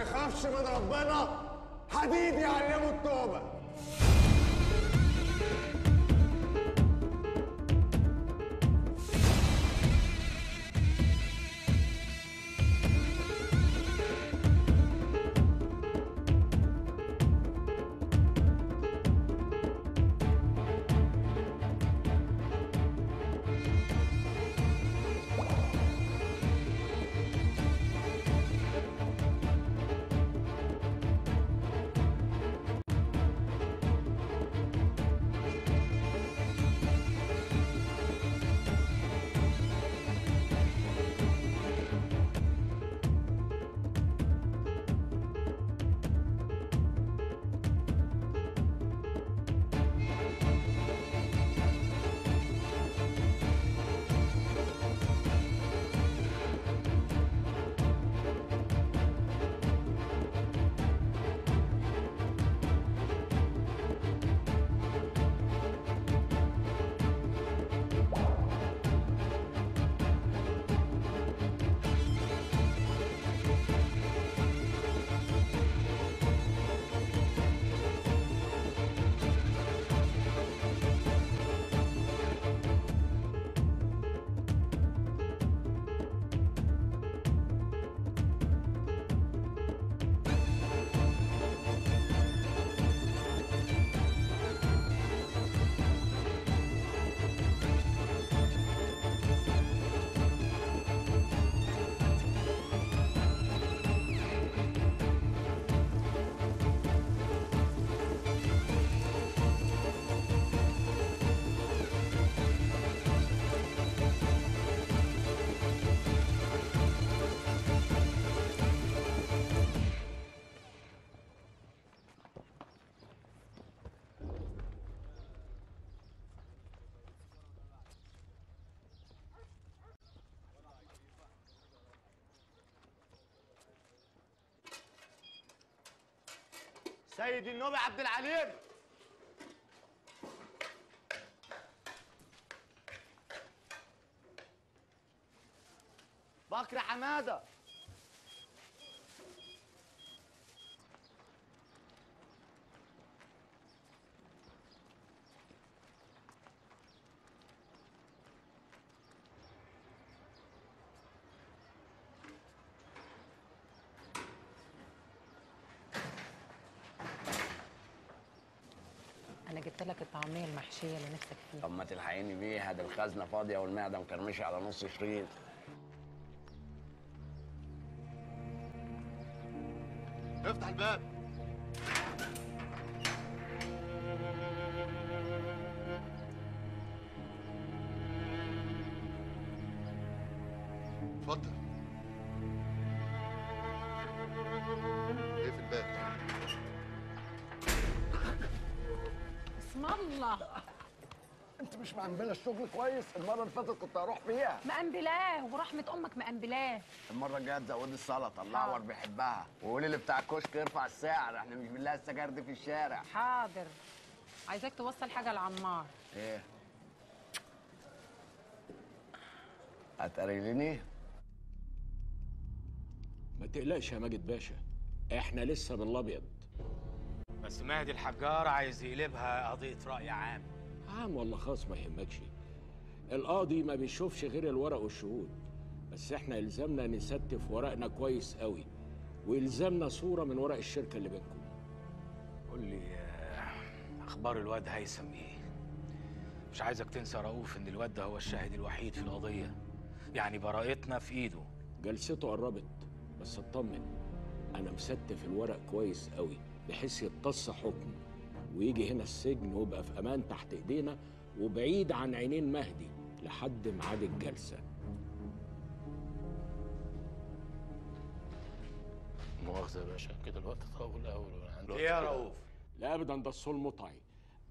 يخافش من ربنا. حديد يعلمه التوبة. سيد النوبي عبد العليم. بكر حماده أنا جبت لك الطعمية المحشية اللي نفسك فيها. طب ما تلحقيني بيها ده الخزنة فاضية والمعدة مكرمشة على نص شريط. مش معنبله الشغل كويس. المرة اللي فاتت كنت هروح فيها. مقنبلاه ورحمة أمك مقنبلاه المرة الجاية تزودي السلطه الله اكبر بيحبها وقولي اللي بتاع الكشك يرفع السعر إحنا مش بنلاقي السجاير دي في الشارع. حاضر. عايزاك توصل حاجة لعمار. إيه؟ هتقريني ما تقلقش يا ماجد باشا إحنا لسه بالأبيض. بس مهدي الحجار عايز يقلبها قضية رأي عام. عام ولا خاص ما يهمكش. القاضي ما بيشوفش غير الورق والشهود. بس إحنا يلزمنا نستف ورقنا كويس قوي ويلزمنا صورة من ورق الشركة اللي بينكم. قول لي آه، أخبار الواد هيثم إيه؟ مش عايزك تنسى رؤوف إن الواد ده هو الشاهد الوحيد في القضية. يعني براءتنا في إيده. جلسته قربت بس اطمن. أنا مستف الورق كويس قوي بحيث يتص حكم ويجي هنا السجن ويبقى في أمان تحت إيدينا وبعيد عن عينين مهدي لحد ميعاد الجلسة. مؤاخذة يا باشا كده الوقت طول قوي إيه يا رؤوف؟ لا ابدا ده الصول مطعي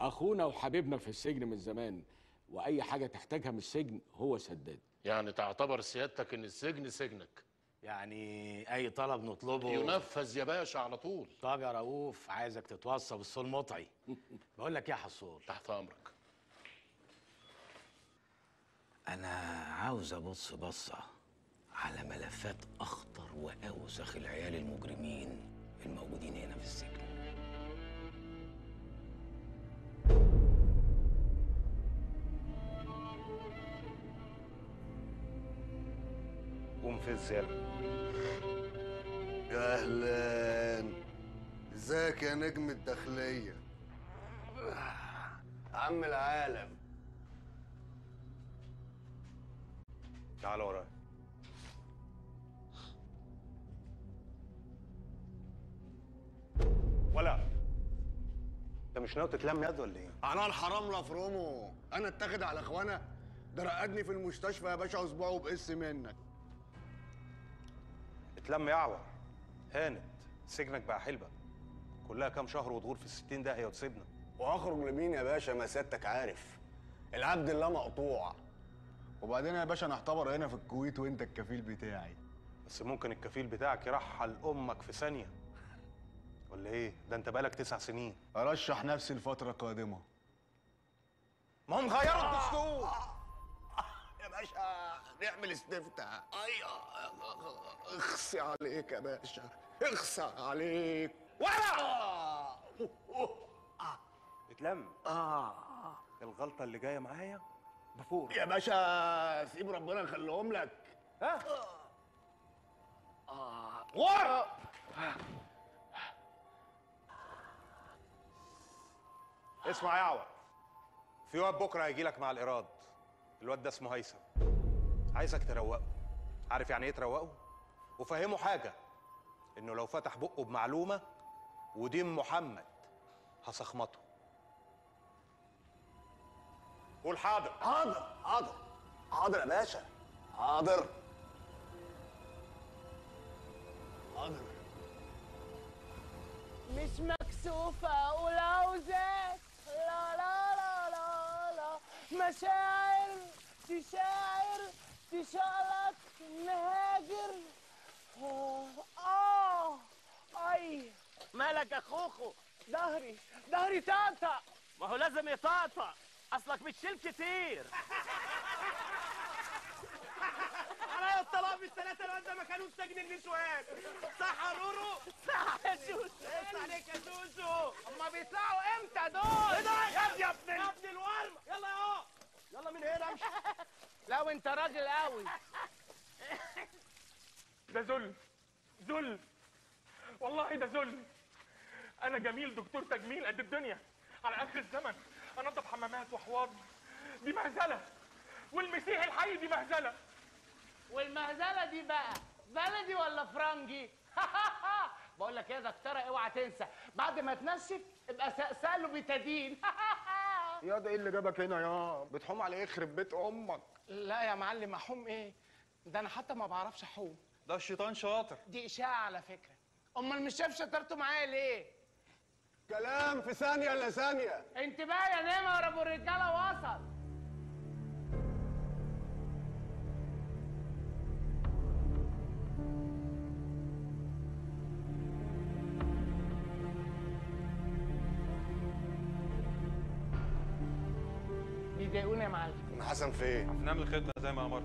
أخونا وحبيبنا في السجن من زمان وأي حاجة تحتاجها من السجن هو سداد. يعني تعتبر سيادتك إن السجن سجنك. يعني أي طلب نطلبه. ينفذ يا باشا على طول. طب يا رؤوف عايزك تتوصى بالصول مطعي. بقول لك إيه يا حصول؟ تحت أمرك. أنا عاوز أبص بصة على ملفات أخطر وأوسخ العيال المجرمين الموجودين هنا في السجن. في الزيادة يا أهلا إزيك يا نجم الداخلية؟ عم العالم. تعال ورايا ولا. انت مش ناوي تتلم يد ولا إيه؟ أنا الحرام لفرمه أنا اتاخد على اخوانا ده رقدني في المستشفى يا باشا أسبوع وبقس منك. اتلم يا اعور هانت سجنك بقى حلبة. كلها كام شهر وتغور في الستين داهية وتسيبنا. وأخرج لمين يا باشا؟ ما سيادتك عارف. العبد الله مقطوع. وبعدين يا باشا أنا اعتبر هنا في الكويت وأنت الكفيل بتاعي. بس ممكن الكفيل بتاعك يرحل أمك في ثانية. ولا إيه؟ ده أنت بقالك تسع سنين. أرشح نفسي لفترة قادمة. ما هم غيروا الدستور. يا باشا. نعمل استفتاء. أيوه اخصي عليك يا باشا اخصى عليك. ولا! اتلم الغلطة اللي جاية معايا؟ بفور. يا باشا سيب ربنا يخليهم لك. ها؟ ورا اسمع يا عوض. في واد بكرة هيجي لك مع الإيراد. الواد ده اسمه هيثم. عايزك تروقه. عارف يعني إيه تروقه؟ وفهمه حاجة إنه لو فتح بقه بمعلومة ودين محمد هسخمطه قول حاضر. حاضر حاضر. حاضر يا باشا. حاضر. حاضر. مش مكسوفة ولوزات لا لا لا لا لا. مشاعر تشاعر. تشعلك نهاجر آه. أي. مالك يا خوخو؟ ظهري ظهري طقطق ما هو لازم يطقطق أصلك بتشيل كتير. على الطلاق بالثلاثة الواد ده ما كانوا في سجن النسوان صح يا رورو؟ صح يا سوسو إيه عليك يا سوسو؟ هما بيطلعوا إمتى دول؟ إيه ده؟ يا ابني. يا ابني يا ابني الورم. يلا يا يلا من هنا. امشي لا وانت راجل قوي. ده ذل ذل. والله ده ذل. أنا جميل دكتور تجميل قد الدنيا. على آخر الزمن أنضف حمامات وحوار دي مهزلة. والمسيح الحي دي مهزلة. والمهزلة دي بقى بلدي ولا فرنجي؟ بقول لك إيه يا دكتورة اوعى تنسى. بعد ما تنشف ابقى سأسأله بتدين. يا ده إيه اللي جابك هنا يا؟ بتحوم على إيه؟ يخرب بيت أمك. لا يا معلم أحوم إيه؟ ده أنا حتى ما بعرفش أحوم. ده الشيطان شاطر. دي إشاعة على فكرة. أمال مش شايف شطارته معايا ليه؟ كلام في ثانية إلا ثانية. أنت بقى يا نمر أبو الرجالة وصل بيضايقوني يا معلم. حسن فين هنعمل خدمة زي ما أمرت.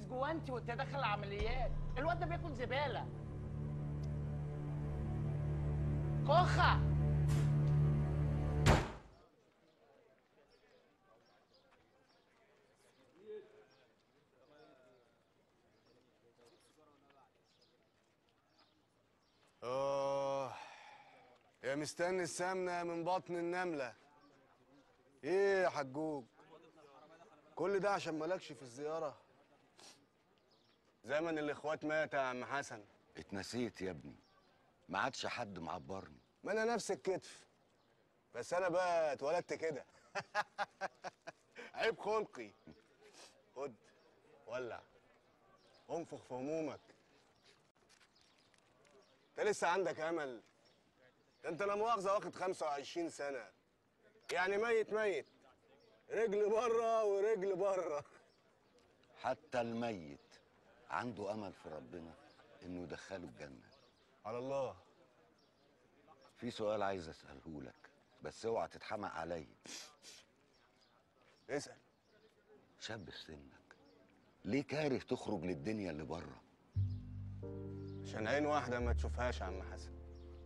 لك تلبس جوانتي وأنت داخل العمليات، الواد ده بياكل زبالة. كوخة. آه يا مستني السمنة من بطن النملة. إيه يا حجوج؟ كل ده عشان مالكش في الزيارة؟ زمن الاخوات مات يا عم حسن. اتنسيت يا ابني. ما عادش حد معبرني. ما أنا نفس الكتف. بس أنا بقى اتولدت كده. عيب خلقي. خد ولع. انفخ في همومك. أنت لسه عندك أمل؟ ده أنت لا مؤاخذة واخد 25 سنة. يعني ميت ميت. رجل بره ورجل بره. حتى الميت. عنده أمل في ربنا إنه يدخله الجنة. على الله. في سؤال عايز أسأله لك بس اوعى تتحمق عليا. اسأل. شاب في سنك ليه كاره تخرج للدنيا اللي بره؟ عشان عين واحدة ما تشوفهاش يا عم حسن.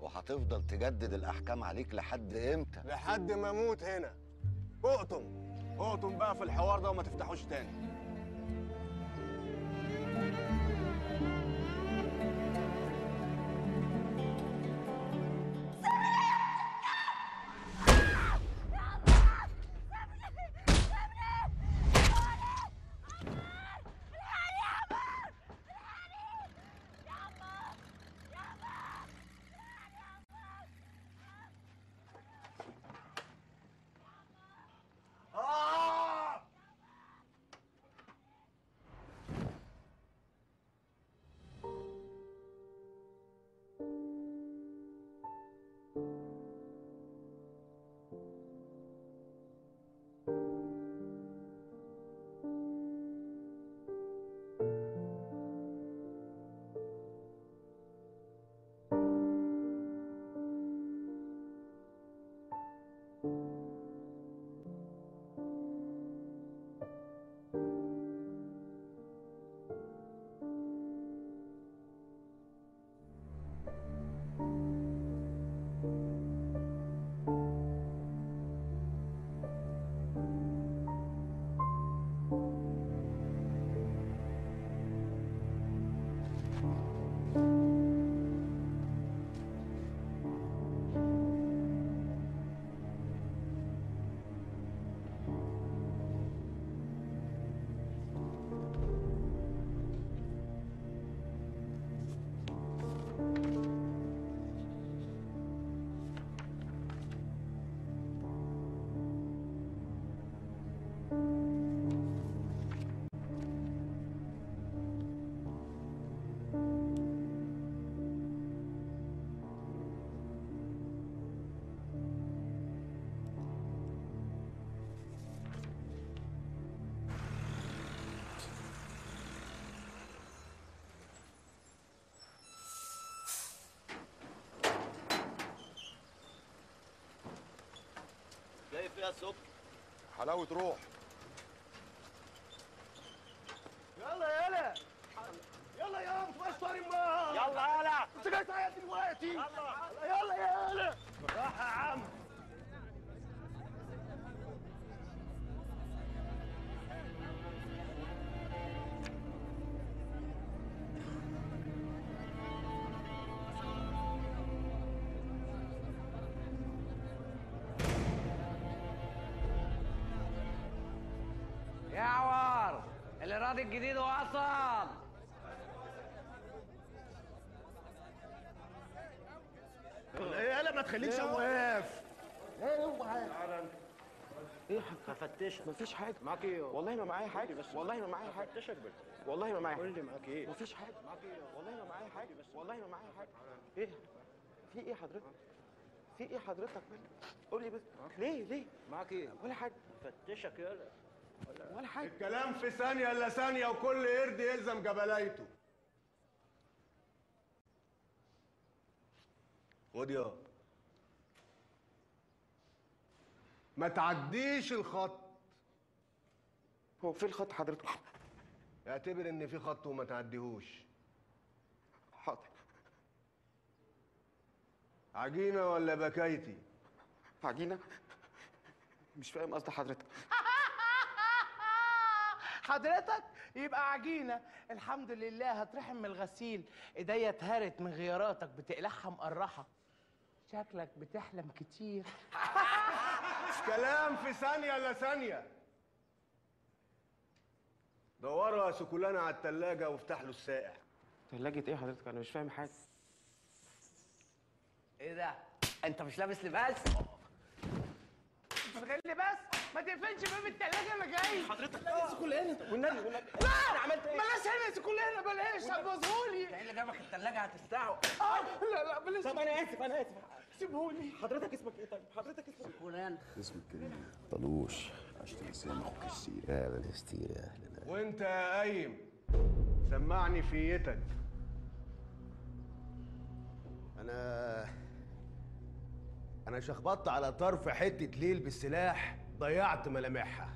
وهتفضل تجدد الأحكام عليك لحد إمتى؟ لحد ما أموت هنا. اقطم اقطم بقى في الحوار ده وما تفتحوش تاني. thank you فيها الصبح. حلاوة روح. يلا يلا يلا يا ما تبقاش طاري ما يلا يلا أنت جاي تعيط دلوقتي. يلا. يلا يلا بالراحه يا الإيراد الجديد وصل يلا ما تخليك شواف إيه هفتشك مفيش حاجة. معاك إيه؟ والله ما معايا حاجة. بس والله ما معايا حاجة. هفتشك بس. والله ما معايا قول لي معاك إيه؟ مفيش حاجة. معاك إيه؟ والله ما معايا حاجة. بس. والله ما معايا حاجة. إيه؟ في إيه حضرتك؟ في إيه حضرتك؟ قول لي بس. ليه؟ ليه؟ معاك إيه؟ ولا حاجة. هفتشك يلا. ولا حاجة. الكلام في ثانية إلا ثانية وكل قرد يلزم جبلايته. خد يا. ما تعديش الخط. هو في الخط حضرتك؟ اعتبر إن في خط وما تعديهوش. حاضر. عجينة ولا بكايتي؟ عجينة؟ مش فاهم قصد حضرتك. حضرتك؟ يبقى عجينة. الحمد لله هترحم من الغسيل. ايديا اتهرت من غياراتك بتقلعها مقرحة. شكلك بتحلم كتير. كلام في ثانية إلا ثانية. دوروا يا سكولانة على التلاجة وافتح له الساقع. ثلاجة إيه حضرتك؟ أنا مش فاهم حاجة. إيه ده؟ أنت مش لابس لباس؟ غير لباس ما تقفلش باب التلاجة أنا جاي. حضرتك لا سكولانة والنبي والنبي لا أنا عملت إيه؟ بلاش هنا سكولانة بلاش هتبوظهولي. إيه اللي جابك التلاجة هتستعوى آه لا لا بلاش. طب أنا آسف أنا آسف. سيبهولي. حضرتك اسمك إيه طيب؟ حضرتك اسمك فلان اسمك كريم طلوش عشان أسامي أخوك السيرة أهلا يا ستير أهلا وأنت يا قايم سمعني فيتك أنا أنا شخبطت على طرف حتة ليل بالسلاح ضيعت ملامحها.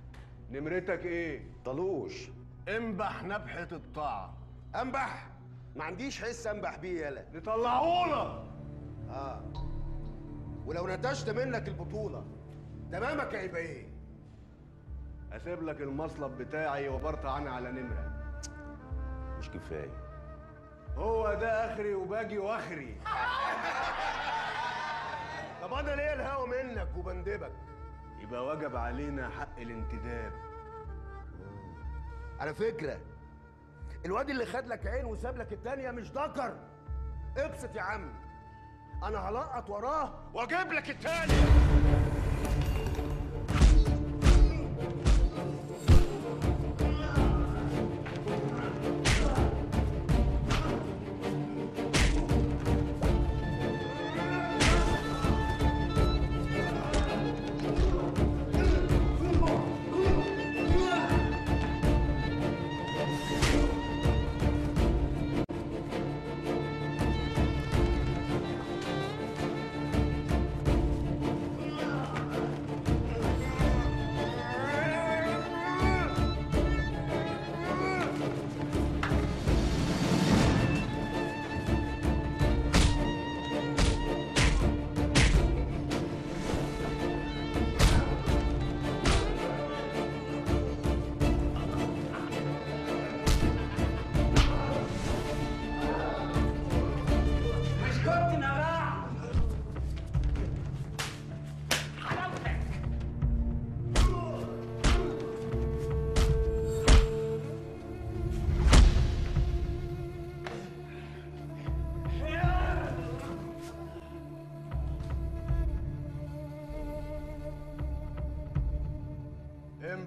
نمرتك إيه؟ طلوش. انبح نبحة الطاعة. انبح! ما عنديش حس انبح بيه يالا. نطلعهولك! آه. ولو نتجت منك البطولة تمامك هيبقى إيه؟ أسيب لك المصلب بتاعي وبرطع أنا على نمرة. مش كفاية. هو ده آخري وباجي وآخري. طب أنا ليه الهوا منك وبندبك؟ يبقى وجب علينا حق الانتداب. على فكرة الواد اللي خد لك عين وساب لك التانية مش ذكر. ابسط يا عم. أنا هلقط وراه وأجيب لك التاني.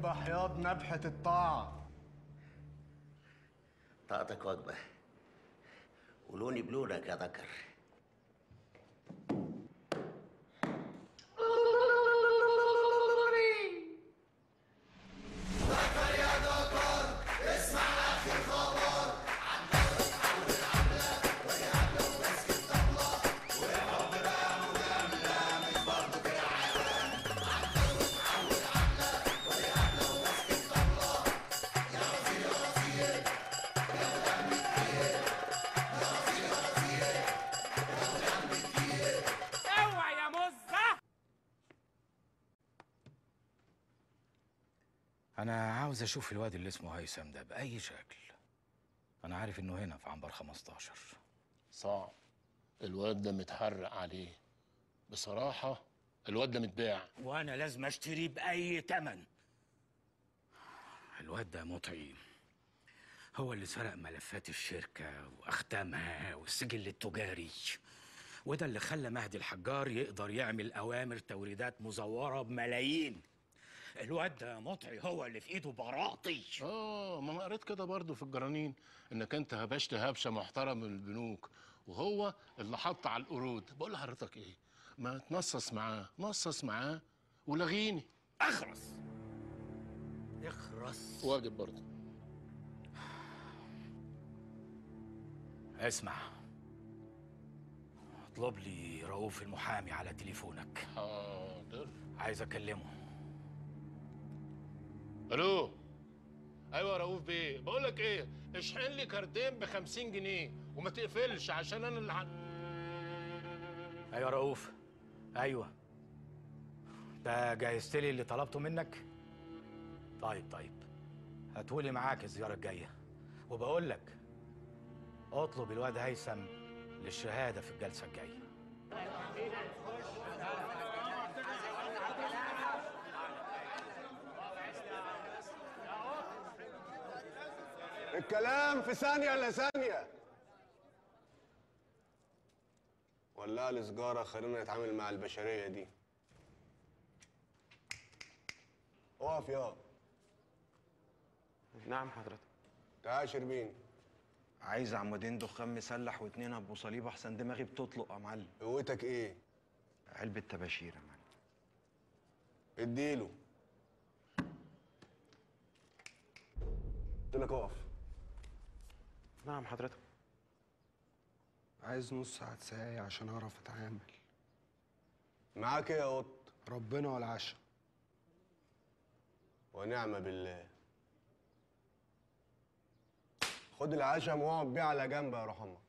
انبح ياض نبحة الطاعة. طاقتك وجبة ولوني بلونك يا ذكر. عاوز أشوف الواد اللي اسمه هيثم ده بأي شكل. أنا عارف إنه هنا في عنبر 15 صعب. الواد ده متحرق عليه. بصراحة الواد ده متباع. وأنا لازم أشتريه بأي تمن. الواد ده مطعم. هو اللي سرق ملفات الشركة واختامها والسجل التجاري. وده اللي خلى مهدي الحجار يقدر يعمل أوامر توريدات مزورة بملايين. الواد ده مطعي هو اللي في ايده براطي. آه ما أنا قريت كده برضه في الجرانين إنك أنت هبشت هبشة محترم من البنوك وهو اللي حط على القرود. بقول لحضرتك إيه؟ ما تنصص معاه نصص معاه ولغيني. أخرس. اخرس. واجب برضه اسمع اطلب لي رؤوف المحامي على تليفونك. حاضر. عايز أكلمه. ألو. أيوه رؤوف بيه. بقول لك إيه؟ اشحن لي كارتين ب 50 جنيه وما تقفلش عشان أنا اللي ح... أيوه رؤوف. أيوه. ده جهزت لي اللي طلبته منك؟ طيب طيب. هتولي معاك الزيارة الجاية. وبقول لك اطلب الواد هيثم للشهادة في الجلسة الجاية. الكلام في ثانية إلا ثانية؟ ولع لي سجارة خلينا نتعامل مع البشرية دي. اقف يا. نعم حضرتك. تعال شربين عايز عمودين دخان مسلح واتنين أبو صليب أحسن دماغي بتطلق يا معلم. قوتك إيه؟ علبة تباشير يا معلم. اديله. قلت لك اقف نعم حضرتك. عايز نص ساعة ساعة عشان أعرف أتعامل. معاك إيه يا قط؟ ربنا والعشاء. ونعم بالله. خد العشم واقعد بيه على جنب يا روح أمك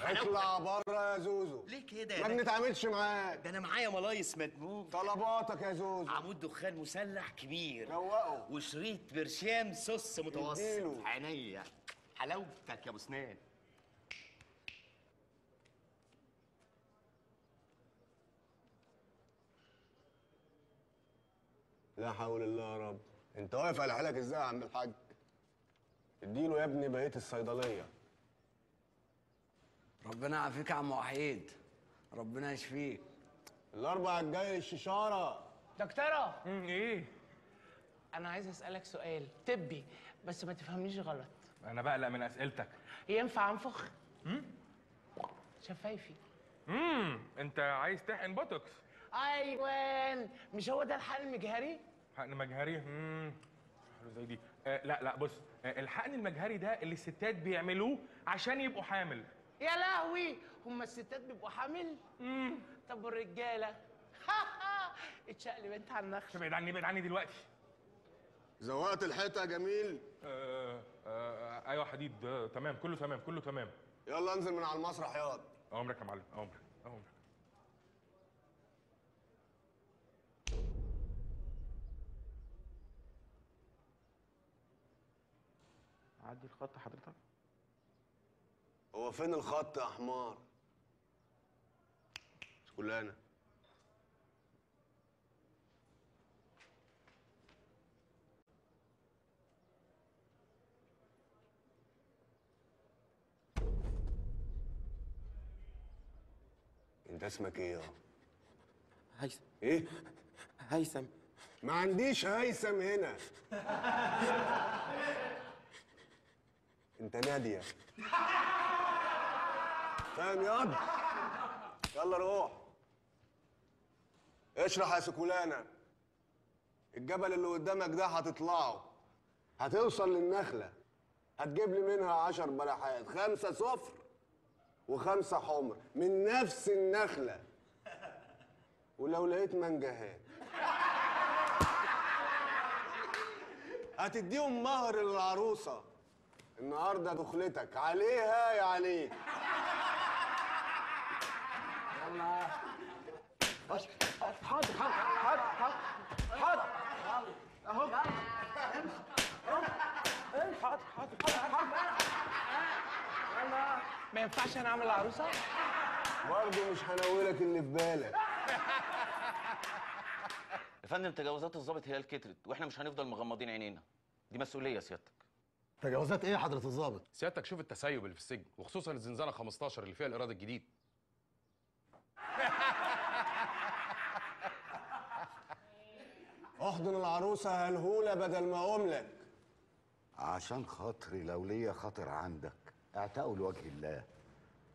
اطلع بره يا زوزو. ليه كده ما بنتعاملش معاك. ده أنا معايا ملايص مدموج طلباتك يا زوزو. عمود دخان مسلح كبير. روقه. وشريط برشام سوس متوسط. عينيا. حلاوتك يا ابو سنان. لا حول الله يا رب. انت واقف على حالك إزاي يا عم الحاج؟ اديله يا ابني بقية الصيدلية. ربنا يعافيك يا عم وحيد. ربنا يشفيك. الأربع الجاي الششارة. دكتورة! إيه؟ أنا عايز أسألك سؤال طبي بس ما تفهمنيش غلط. أنا بقلق من أسئلتك. ينفع أنفخ؟ شفايفي. امم أنت عايز تحقن بوتوكس. أيوان! مش هو ده الحقن المجهري؟ حقن مجهري؟ امم حلو زي دي. آه لا لا بص. آه الحقن المجهري ده اللي الستات بيعملوه عشان يبقوا حامل. يا لهوي هما الستات بيبقوا حامل. امم طب والرجالة؟ اتشقلب انت على النخل. ابعد عني ابعد عني دلوقتي. زوقت الحيطة يا جميل. آه آه أيوه حديد آه تمام كله تمام كله تمام. يلا انزل من على المسرح ياض اوامرك يا معلم اوامرك اوامرك عدي الخط حضرتك. هو فين الخط يا حمار؟ كلنا أنت اسمك إيه يا هيثم. إيه؟ هيثم. ما عنديش هيثم هنا. أنت نادية. فاهم ياض يلا روح. اشرح يا سكولانة. الجبل اللي قدامك ده هتطلعه. هتوصل للنخلة. هتجيب لي منها عشر بلحات خمسة صفر وخمسة حمر. من نفس النخلة. ولو لقيت منجهات هتديهم مهر للعروسة النهارده دخلتك. عليها يا عليك يلا حاضر حاضر حاضر حاضر حاضر. اهو. حاضر حاضر حاضر يلا ما ينفعش أنا اعمل عروسة؟ برضه مش هنولك اللي في بالك. يا فندم تجاوزات الضابط هلال كترت وإحنا مش هنفضل مغمضين عينينا. دي مسؤولية سيادتك. تجاوزات إيه يا حضرة الضابط؟ سيادتك شوف التسيب اللي في السجن وخصوصا الزنزانة 15 اللي فيها الإيراد الجديد. احضن العروسة هلهولة بدل ما أملك. عشان خاطري لو ليا خاطر عندك. اعتقوا لوجه الله.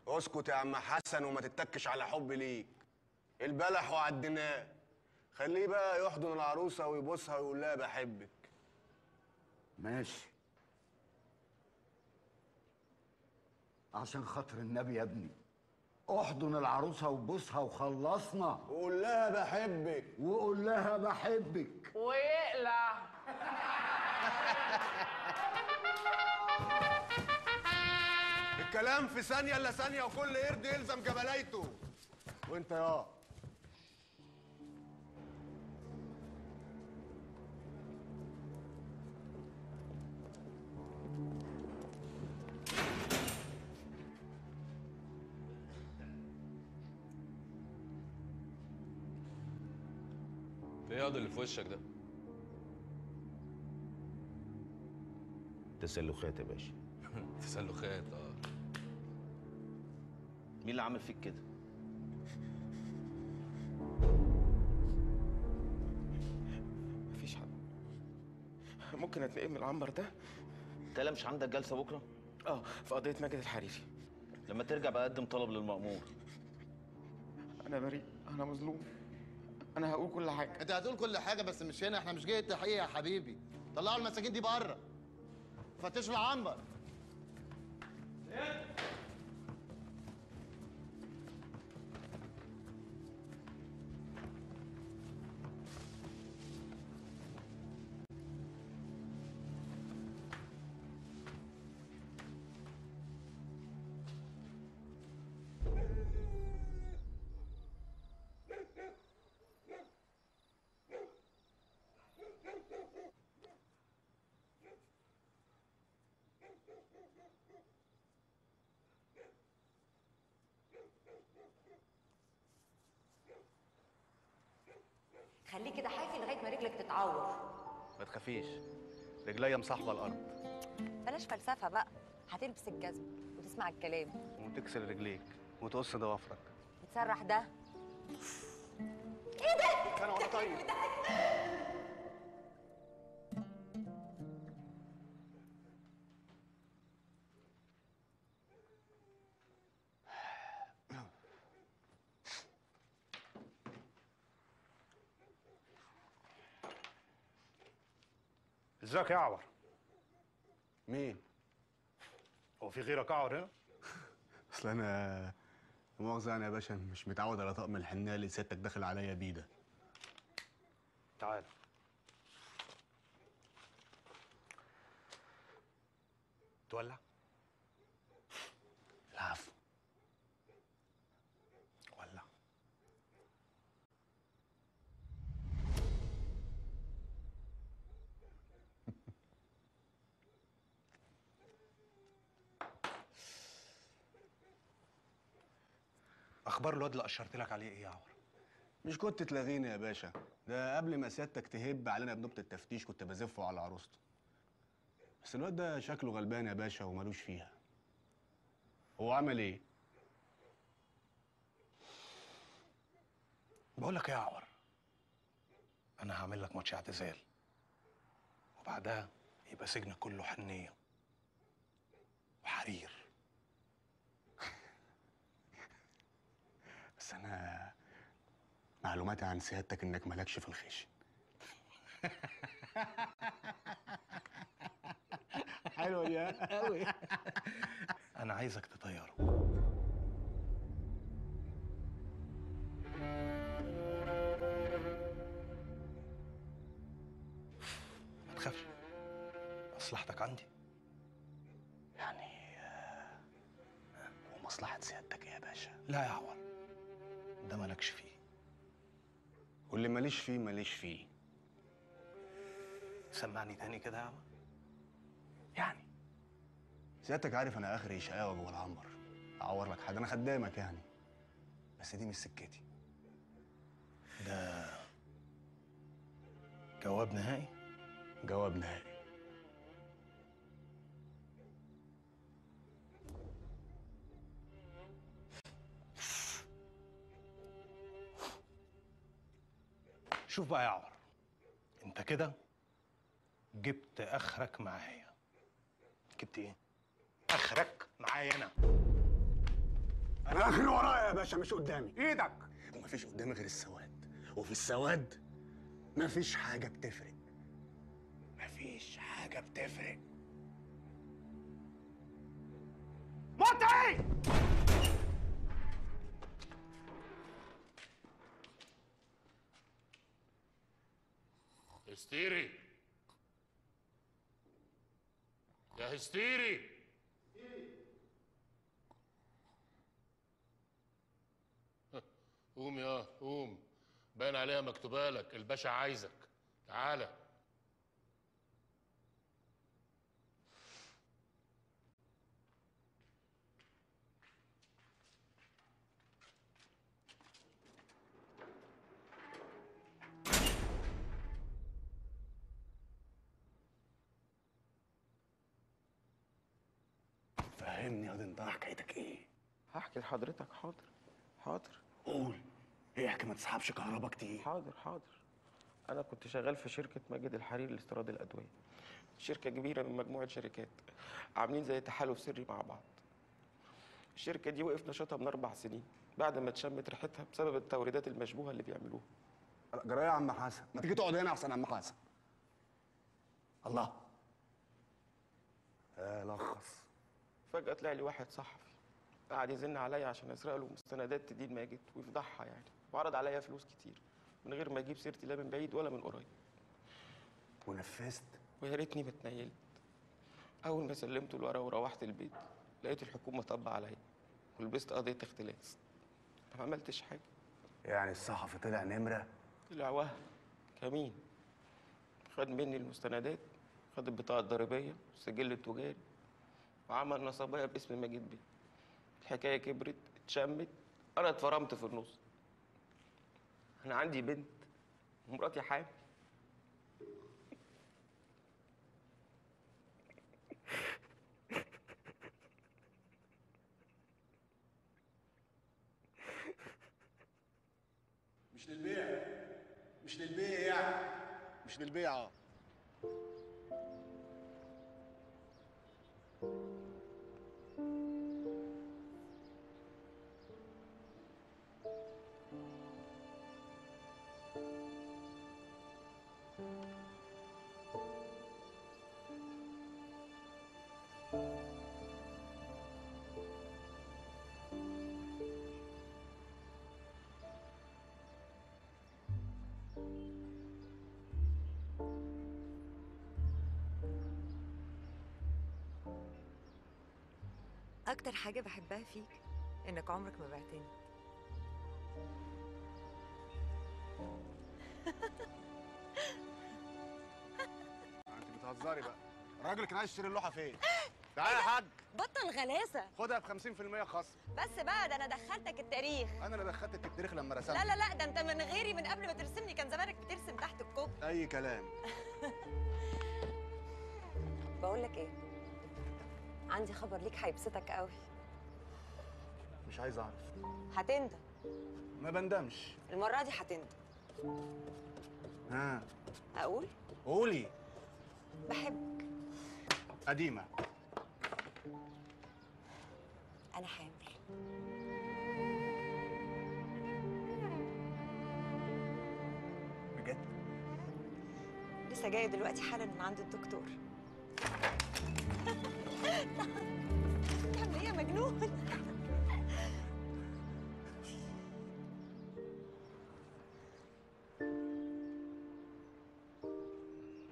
اسكت يا عم حسن وما تتكش على حب ليك. البلح وعديناه خليه بقى يحضن العروسة ويبوسها ويقول لها بحبك. ماشي. عشان خاطر النبي يا ابني. أحضن العروسة وبوسها وخلصنا. وقول لها بحبك. وقول لها بحبك. ويقلع. الكلام في ثانية إلا ثانية وكل قرد يلزم جبلايته وأنت يا. إيه ياض اللي في وشك ده. تسلخات يا باشا. تسلخات آه. مين اللي عامل فيك كده؟ مفيش حد. ممكن اتنقل من العنبر ده؟ انت مش عندك جلسة بكرة؟ آه في قضية ماجد الحريري لما ترجع بقى قدم طلب للمأمور. أنا بريء أنا مظلوم. أنا هقول كل حاجة. أنت هتقول كل حاجة بس مش هنا. إحنا مش جاي التحقيق يا حبيبي. طلعوا المساجين دي بره. فتشوا العنبر. خليك كده حافي لغاية ما رجلك تتعور. ما تخافيش. رجليا مصاحبه الأرض. بلاش فلسفة بقى. هتلبس الجزمه وتسمع الكلام. وتكسر رجليك وتقص ضوافرك. وتسرح ده. إيه ده؟ كان وأنا طيب. ازيك يا اعور مين؟ هو في غيرك أعور هنا؟ أصل أنا لا مؤاخذة يعني يا باشا مش متعود على طقم الحنايه اللي سيادتك داخل عليا بيه ده. تعال. تولع العفو ولع أخبار الواد اللي أشرت لك عليه إيه يا عمر؟ مش كنت تلاغيني يا باشا. ده قبل ما سيادتك تهب علينا بنوبة التفتيش كنت بزفه على عروسته. بس الواد ده شكله غلبان يا باشا ومالوش فيها. هو عمل إيه؟ بقول لك إيه يا عمر؟ أنا هعمل لك ماتش اعتزال. وبعدها يبقى سجنك كله حنية وحرير. بس أنا معلوماتي عن سيادتك إنك مالكش في الخشن حلوة دي قوي أنا عايزك تطيره. ما تخافش. مصلحتك عندي. يعني ومصلحة سيادتك إيه يا باشا؟ لا يا ده مالكش فيه. واللي ماليش فيه ماليش فيه. سمعني تاني كده يا عمر يعني. سيادتك عارف أنا آخري شقاوة جوه العنبر. أعور لك حد أنا خدامك يعني. بس دي مش سكتي. ده جواب نهائي؟ جواب نهائي. شوف بقى يا عمر انت كده جبت اخرك معايا. جبت إيه؟ اخرك معايا أنا. أنا اخري ورايا يا باشا مش قدامي. إيدك. ومفيش قدامي غير السواد. وفي السواد مفيش حاجة بتفرق. مفيش حاجة بتفرق. مطعي هستيري. يا هستيري. قوم يا قوم باين عليها مكتوبة لك الباشا عايزك. تعالى. انت حكايتك إيه؟ هحكي لحضرتك حاضر حاضر. قول. إيه احكي ما تسحبش كهربا كتير. حاضر حاضر. أنا كنت شغال في شركة ماجد الحرير لاستيراد الأدوية. شركة كبيرة من مجموعة شركات عاملين زي تحالف سري مع بعض. الشركة دي وقف نشاطها من أربع سنين. بعد ما اتشمت ريحتها بسبب التوريدات المشبوهة اللي بيعملوها. جراية يا عم حسن ما تيجي تقعد هنا أحسن يا عم حسن. الله. آه لخص. فجأة طلع لي واحد صحفي قعد يزن عليا عشان أسرق له مستندات تدين ماجد ويفضحها يعني. وعرض عليا فلوس كتير من غير ما أجيب سيرتي لا من بعيد ولا من قريب. ونفذت؟ ويا ريتني ما اتنيلت أول ما سلمت الورقه وروحت البيت لقيت الحكومة طب عليا ولبست قضية اختلاس. ما عملتش حاجة. يعني الصحفي طلع نمرة؟ طلع وهم. كمين؟ خد مني المستندات خد البطاقة الضريبية والسجل التجاري. وعمل نصبايا باسم ماجد بيه. الحكاية كبرت اتشمت أنا اتفرمت في النص. أنا عندي بنت ومراتي حامل. مش للبيع. مش للبيع يعني. مش للبيع آه. أكتر حاجة بحبها فيك إنك عمرك ما بعتني. أنت بتهزري بقى. الراجل كان عايز يشتري اللوحة فين؟ تعالى يا حاج. بطل غلاسة. خدها ب 50% خصم. بس بقى ده أنا دخلتك التاريخ. أنا اللي دخلتك التاريخ لما رسمت. لا لا لا ده أنت من غيري من قبل ما ترسمني. كان زمانك بترسم تحت الكوب. أي كلام. بقول لك إيه؟ عندي خبر ليك هيبسطك قوي. مش عايز أعرف. هتندم. ما بندمش. المرة دي هتندم. ها. أقول؟ قولي. بحبك. قديمة. أنا حامل. بجد؟ لسه جاية دلوقتي حالا من عند الدكتور. تعمل إيه يا مجنون.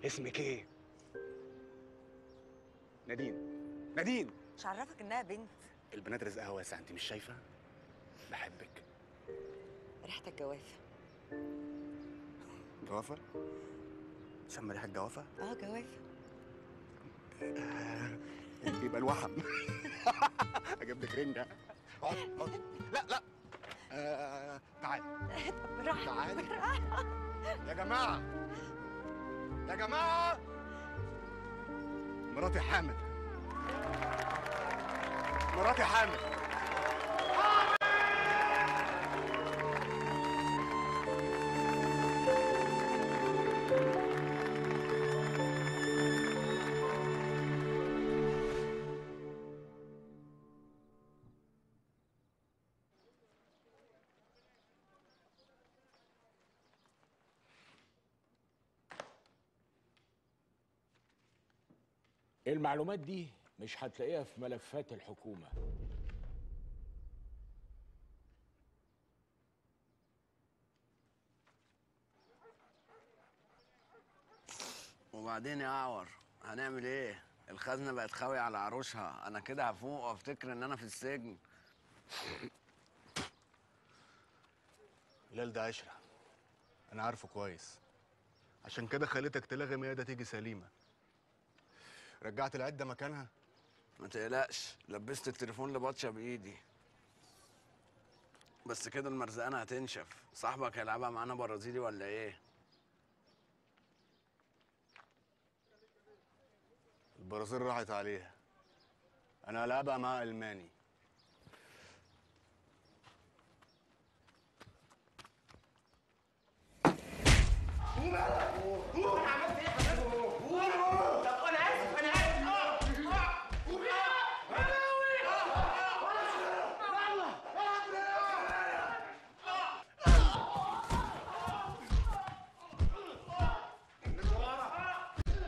اسمك إيه؟ نادين. نادين. مش عرفك إنها بنت. البنات رزقها واسع انت مش شايفة؟ بحبك. ريحتك جوافه جوافة؟ سمى ريحة جوافة؟ آه جوافة. يبقى الوحم أجيب لك رنجة. أقعد أقعد. لا لا. آه تعال. تعالي. بالراحه يا جماعة. يا جماعة. مراتي حامل. مراتي حامل. المعلومات دي مش هتلاقيها في ملفات الحكومة. وبعدين يا اعور هنعمل إيه؟ الخزنة بقت خاوية على عروشها. أنا كده هفوق وأفتكر إن أنا في السجن. هلال ده عشرة. أنا عارفه كويس. عشان كده خليتك تلغي ميادة تيجي سليمة. رجعت العدة مكانها؟ ما تقلقش لبست التليفون لبطشة بإيدي. بس كده المرزقانه هتنشف. صاحبك هيلعبها معانا برازيلي ولا إيه؟ البرازيل راحت عليها. أنا هلعبها مع ألماني. قوم يلا قوم أنا عملت إيه يا حضرتك؟ قوم طب أنا اسف أنا اسف آه آه قوم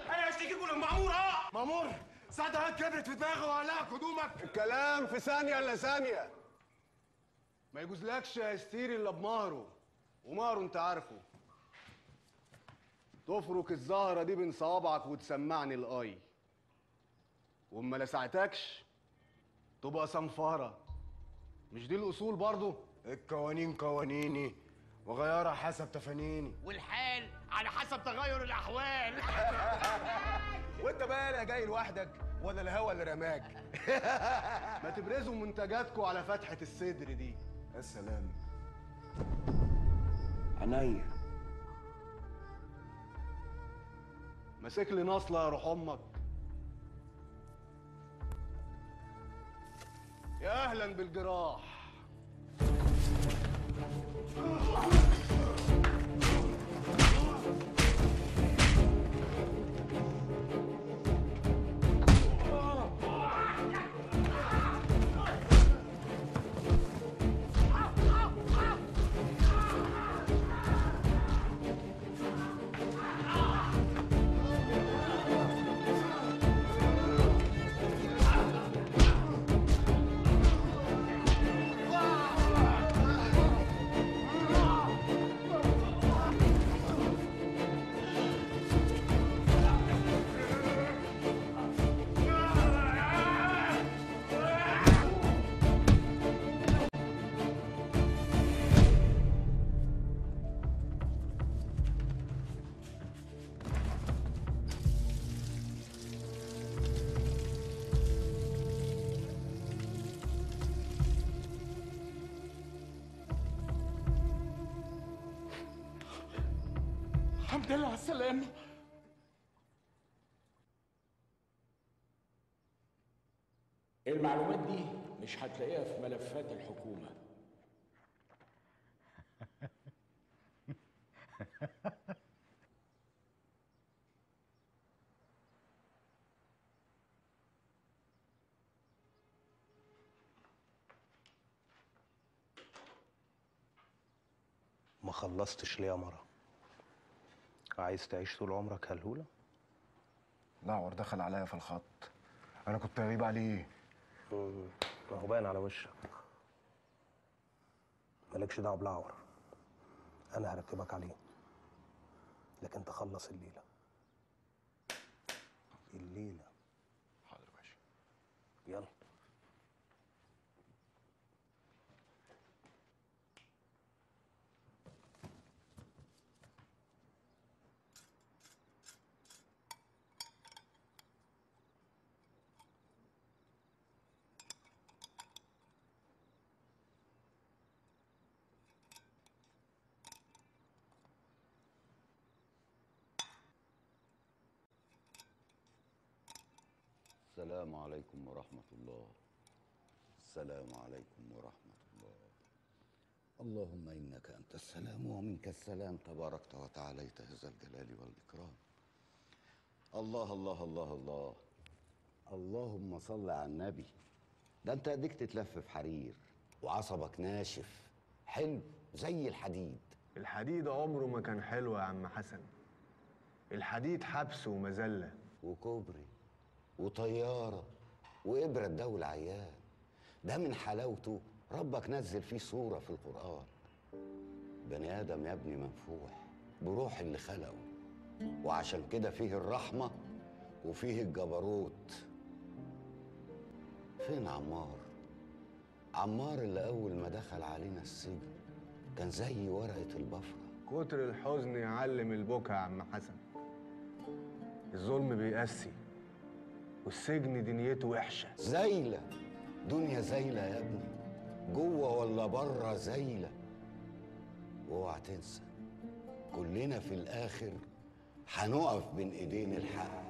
أنا هشتكيكوا للمأمور ساعتها هات كبرت في دماغه وقلعك هدومك. الكلام في ثانية إلا ثانية. ما يجوزلكش يا ستيري إلا بمهره. ومهره أنت عارفه. تفرك الزهرة دي بين صوابعك وتسمعني الآي وأما لسعتكش تبقى صنفارة. مش دي الأصول برضو القوانين قوانيني وغيرها حسب تفانيني. والحال على حسب تغير الأحوال. وانت بقى لا جاي لوحدك ولا الهوا اللي رماك. ما تبرزوا منتجاتكم على فتحة الصدر دي. السلام عينيا. ماسك لي نصلة يا روح أمك. يا أهلا بالجراح. المعلومات دي مش هتلاقيها في ملفات الحكومة. ما خلصتش ليه يا مرة؟ عايز تعيش طول عمرك هلهولة؟ دعور دخل عليا في الخط. أنا كنت غريب عليه. ما هو باين على وشك. مالكش دعوة بلعور أنا هركبك عليه. لكن تخلص الليلة. الليلة. حاضر يا باشا يلا. السلام عليكم ورحمة الله. السلام عليكم ورحمة الله. اللهم إنك أنت السلام ومنك السلام. تباركت وتعاليت يا ذا الجلال والإكرام. الله الله الله الله. اللهم صل على النبي. ده أنت ايديك تتلف في حرير وعصبك ناشف. حلو زي الحديد. الحديد عمره ما كان حلو يا عم حسن. الحديد حبس ومذلة. وكوبري. وطيارة وإبرة دولة عيان. ده من حلاوته ربك نزل فيه صورة في القرآن. بني آدم يا ابني منفوح بروح اللي خلقه وعشان كده فيه الرحمة وفيه الجبروت. فين عمار؟ عمار اللي أول ما دخل علينا السجن كان زي ورقة البفرة. كتر الحزن يعلم البكا يا عم حسن. الظلم بيقسي والسجن دنيته وحشة. زايلة. دنيا زايلة يا ابني. جوه ولا بره زايلة. واوعى تنسى. كلنا في الآخر هنقف بين إيدين الحق.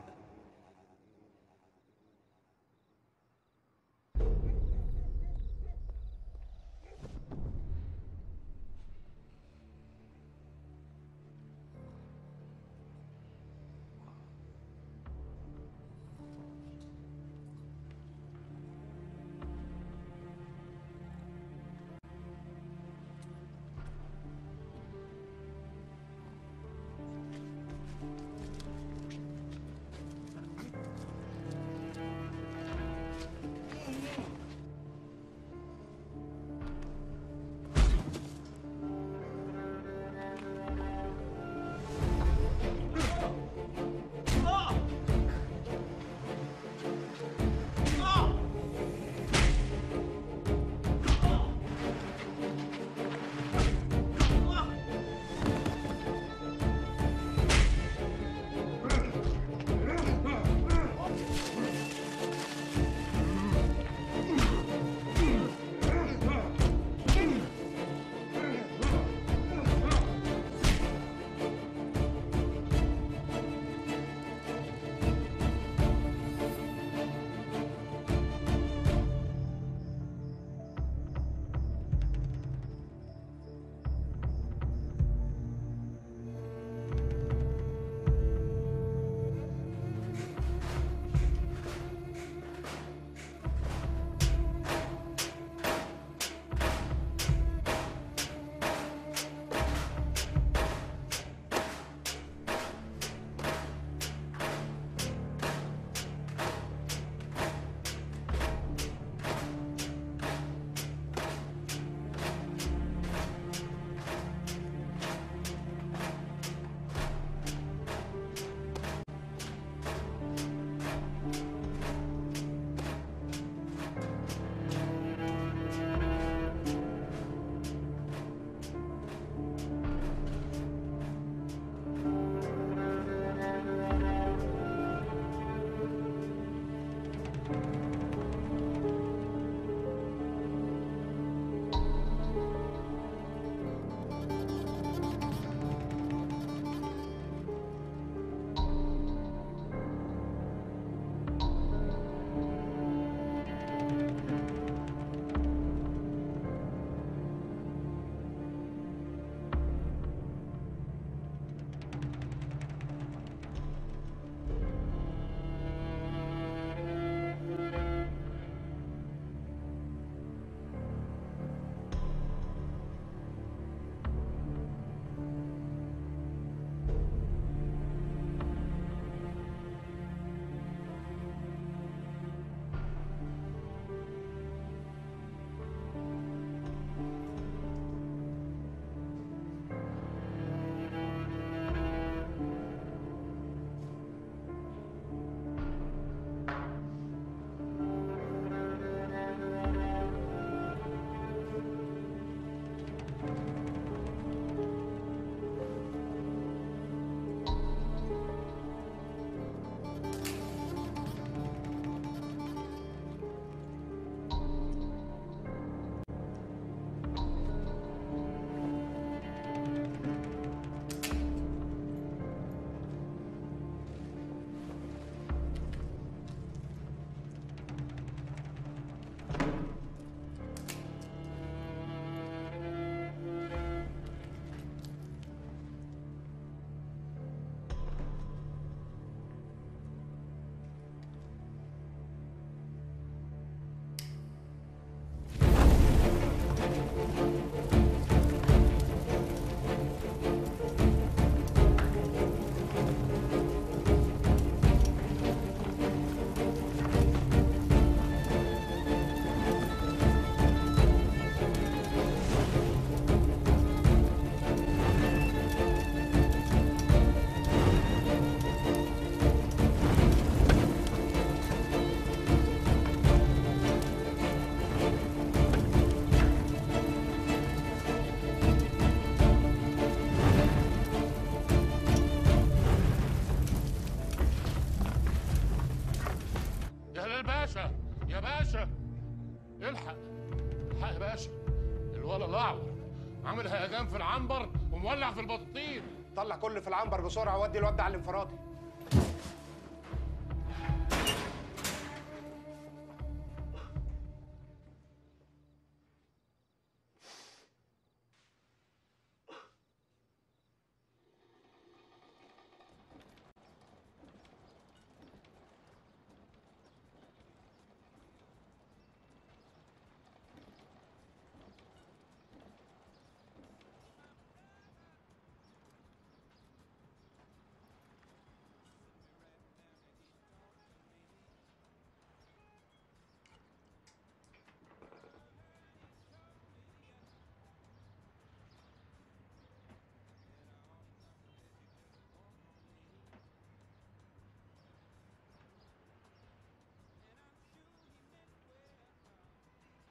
عامل هيجان في العنبر ومولع في البطاطين طلع كل في العنبر بسرعة ودي الواد ده على الانفرادي.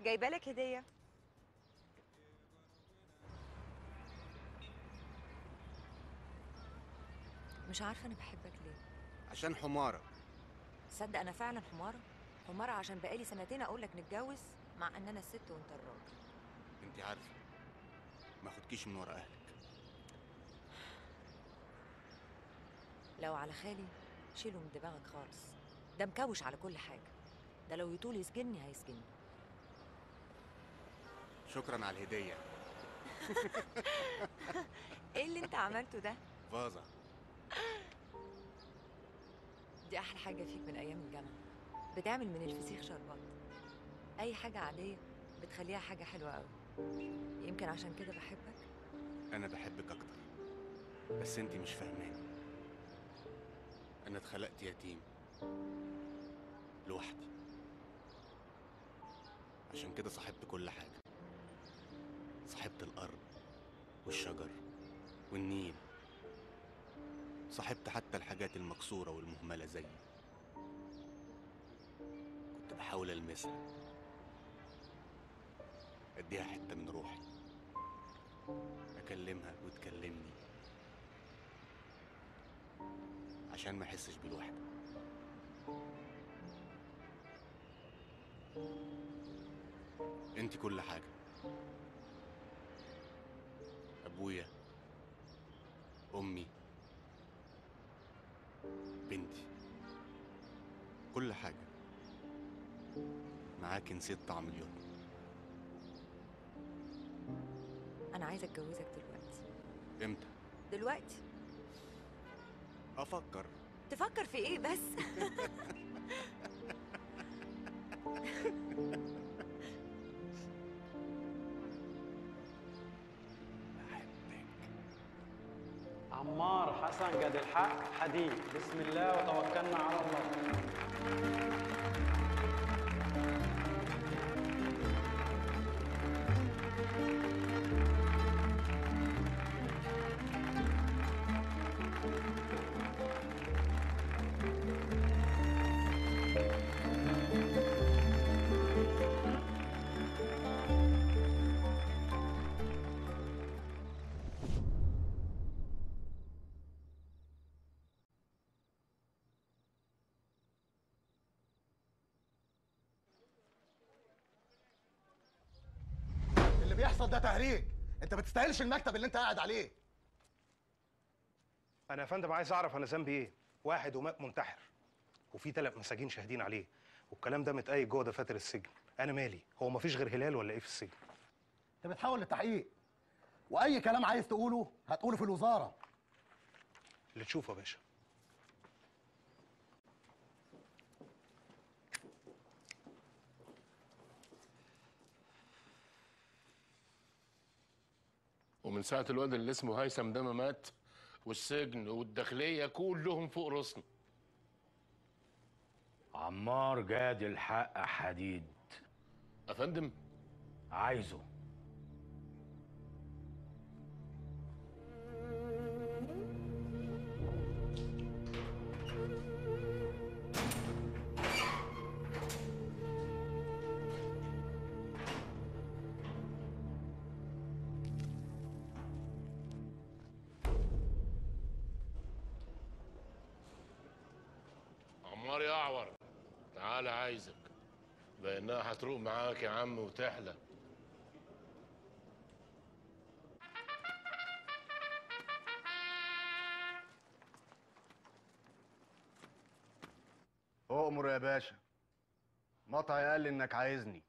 جايبة لك هدية. مش عارفة أنا بحبك ليه. عشان حمارة. تصدق أنا فعلا حمارة؟ حمارة عشان بقالي سنتين أقول لك نتجوز مع إن أنا الست وأنت الراجل. أنت عارفة ما خدكيش من ورا أهلك. لو على خالي شيله من دماغك خالص. ده مكوش على كل حاجة. ده لو يطول يسجني هيسجني شكرا على الهدية. إيه اللي أنت عملته ده؟ فازة. دي أحلى حاجة فيك من أيام الجامعة. بتعمل من الفسيخ شربات. أي حاجة عادية بتخليها حاجة حلوة قوي يمكن عشان كده بحبك. أنا بحبك أكتر. بس انت مش فاهماني. أنا اتخلقت يتيم. لوحدي. عشان كده صاحبت كل حاجة. صاحبت الأرض والشجر والنيل صاحبت حتى الحاجات المكسورة والمهملة زيي كنت بحاول ألمسها. أديها حتة من روحي. أكلمها وتكلمني عشان ما أحسش بالوحدة. أنت كل حاجة. أبويا أمي بنتي كل حاجة. معاكي نسيت طعم اليوم. أنا عايزة أتجوزك دلوقتي. إمتى؟ دلوقتي؟ أفكر. تفكر في إيه بس؟ حسن جاد الحق. حديد بسم الله وتوكلنا على الله. اللي بيحصل ده تهريج. انت ما تستاهلش المكتب اللي انت قاعد عليه. أنا يا فندم عايز اعرف أنا ذنبي إيه. واحد ومات منتحر وفي ثلاث مساجين شاهدين عليه والكلام ده متقايد جوه دفاتر السجن. أنا مالي؟ هو مفيش غير هلال ولا إيه في السجن؟ انت بتحاول للتحقيق. واي كلام عايز تقوله هتقوله في الوزارة. اللي تشوفه يا باشا. ومن ساعة الواد اللي اسمه هيثم ده ما مات والسجن والداخلية كلهم فوق راسنا. عمار جاد الحق حديد. أفندم؟ عايزه. هتروق معاك يا عم وتحلى أؤمر يا باشا. مطعي قال لي إنك عايزني.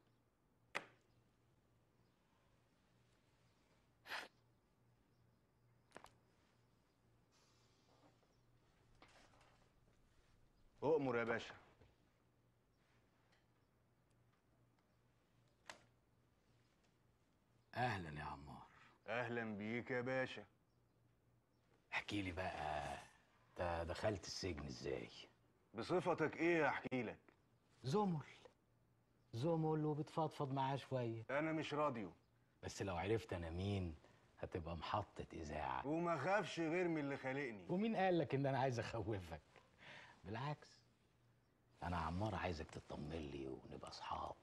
أؤمر يا باشا أهلا يا عمار أهلا بيك يا باشا. احكي لي بقى انت دخلت السجن إزاي؟ بصفتك إيه أحكي لك؟ زمل. زمل وبتفضفض معاه شوية. أنا مش راديو. بس لو عرفت أنا مين هتبقى محطة إذاعة. وما خافش غير من اللي خالقني. ومين قال لك إن أنا عايز أخوفك؟ بالعكس. أنا عمار عايزك تطمن لي ونبقى أصحاب.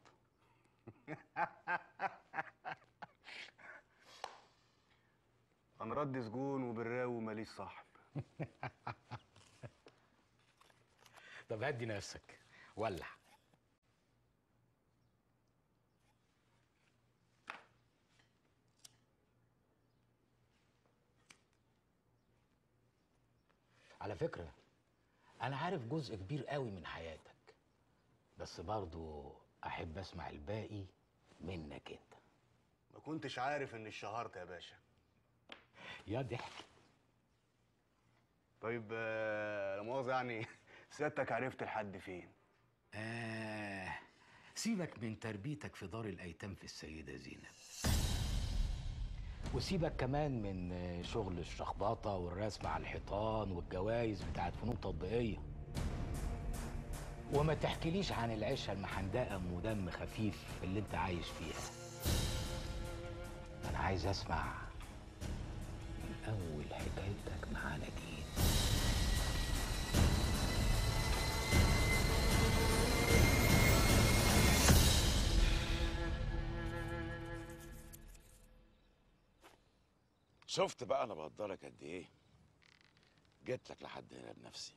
هنرد سجون وبالراوي ماليش صاحب. طب هدي نفسك. ولع. على فكرة أنا عارف جزء كبير قوي من حياتك بس برضو أحب أسمع الباقي منك أنت. ما كنتش عارف اني اشتهرت يا باشا. يا ضحك. طيب آه، لا مؤاخذة يعني سيادتك عرفت لحد فين؟ آه سيبك من تربيتك في دار الأيتام في السيدة زينب. وسيبك كمان من آه، شغل الشخبطة والرسم على الحيطان والجوائز بتاعت فنون تطبيقية. وما تحكيليش عن العيشة المحندقة أم ودم خفيف اللي أنت عايش فيها. أنا عايز أسمع أول حكايتك مع نجيب. شفت بقى أنا بقدرك قد إيه؟ جيت لك لحد هنا بنفسي.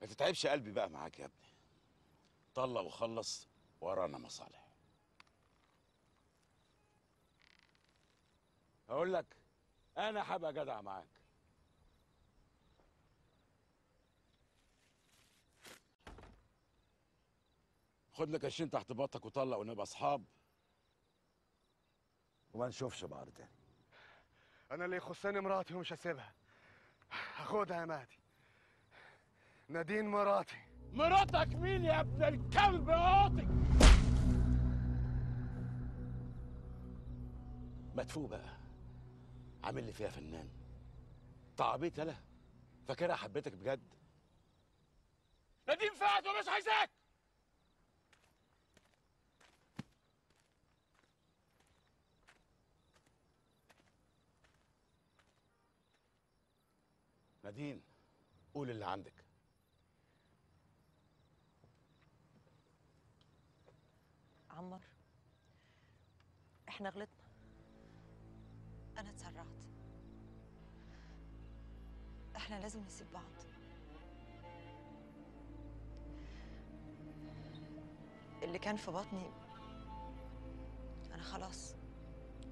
ما تتعبش قلبي بقى معاك يا ابني. طلع وخلص ورانا مصالح. هقول لك أنا هبقى جدع معاك. خد لك قرشين تحت باطك وطلق ونبقى أصحاب. وما نشوفش بعض تاني. أنا اللي يخصني مراتي ومش هسيبها. هاخدها يا مهدي. نادين مراتي. مراتك مين يا ابن الكلب؟ قاطي مدفوق بقى. عامل لي فيها فنان. تعبيط يالا فاكرها حبيتك بجد؟ نديم فهد ومش عايزاك! نادين قول اللي عندك. عمر إحنا غلطنا. أنا اتسرعت. إحنا لازم نسيب بعض. اللي كان في بطني أنا خلاص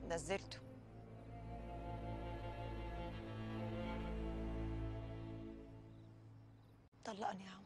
نزلته. طلقني يا عمر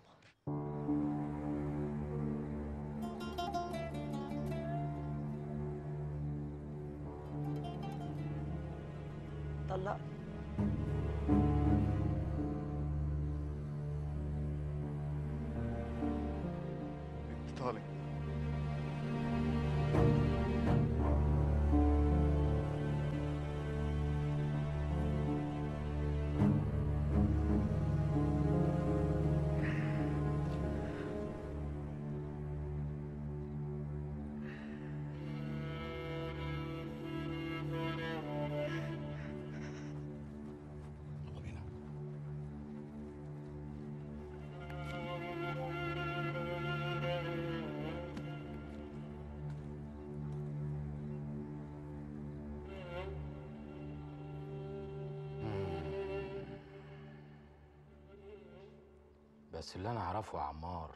بس اللي أنا أعرفه يا عمار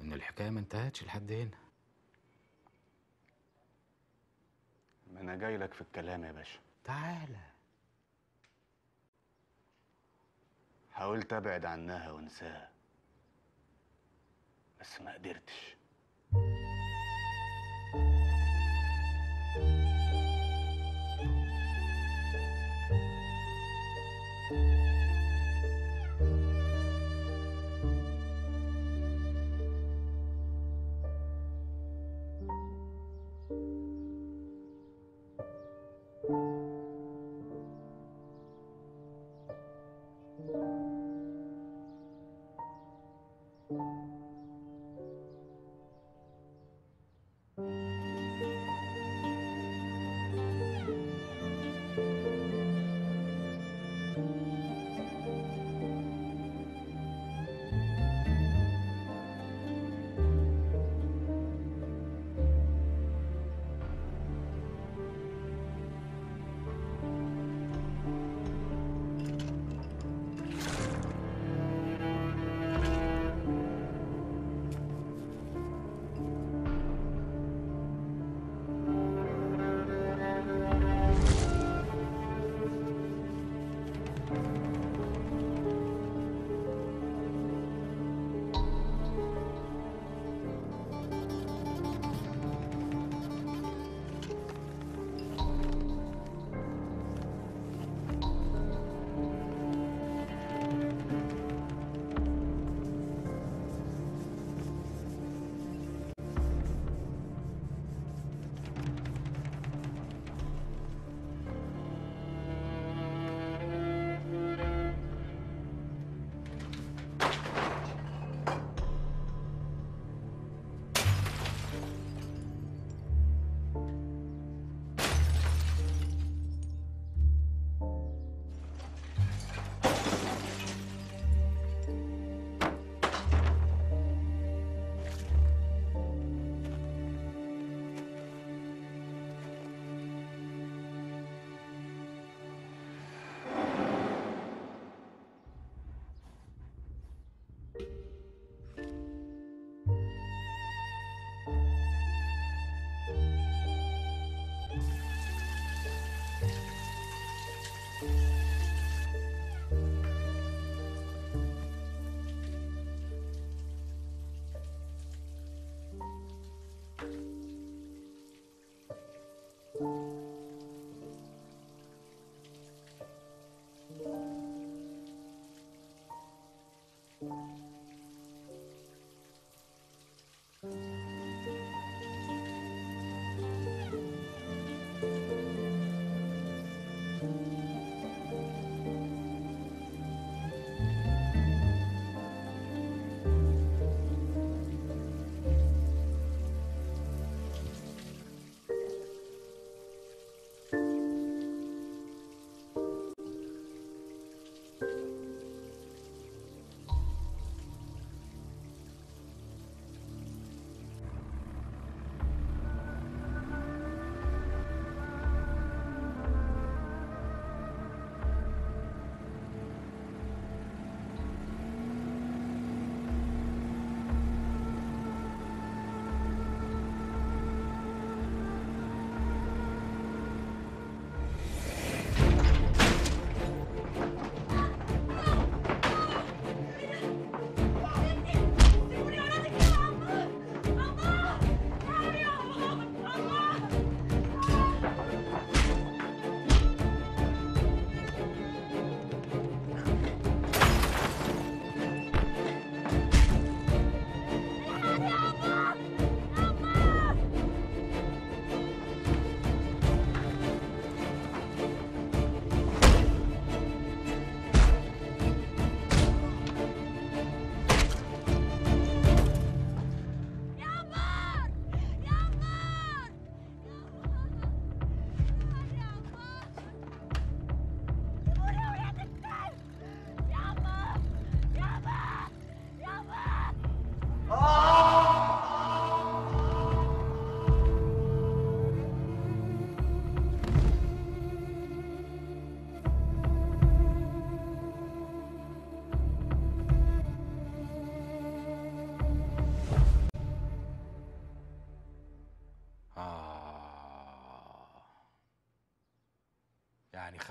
الحكاية ما انتهتش لحد هنا. ما أنا جاي لك في الكلام يا باشا. تعالى. حاولت أبعد عنها وأنساها بس ما قدرتش.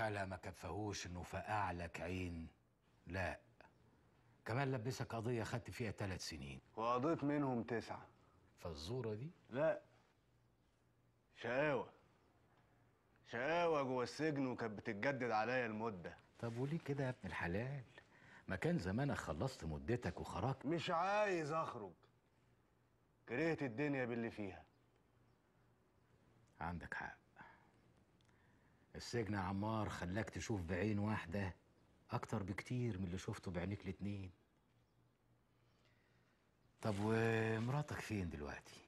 خالها ما كفاهوش إنه فقع لك عين. لا. كمان لبسك قضية خدت فيها ثلاث سنين. وقضيت منهم تسعة. فالزورة دي؟ لا. شقاوة شقاوة جوه السجن وكانت بتتجدد عليا المدة. طب وليه كده يا ابن الحلال؟ ما كان زمانك خلصت مدتك وخرجت. مش عايز أخرج. كرهت الدنيا باللي فيها. عندك حق. السجن يا عمار خلاك تشوف بعين واحدة أكتر بكتير من اللي شفته بعينيك الاتنين. طب ومراتك فين دلوقتي؟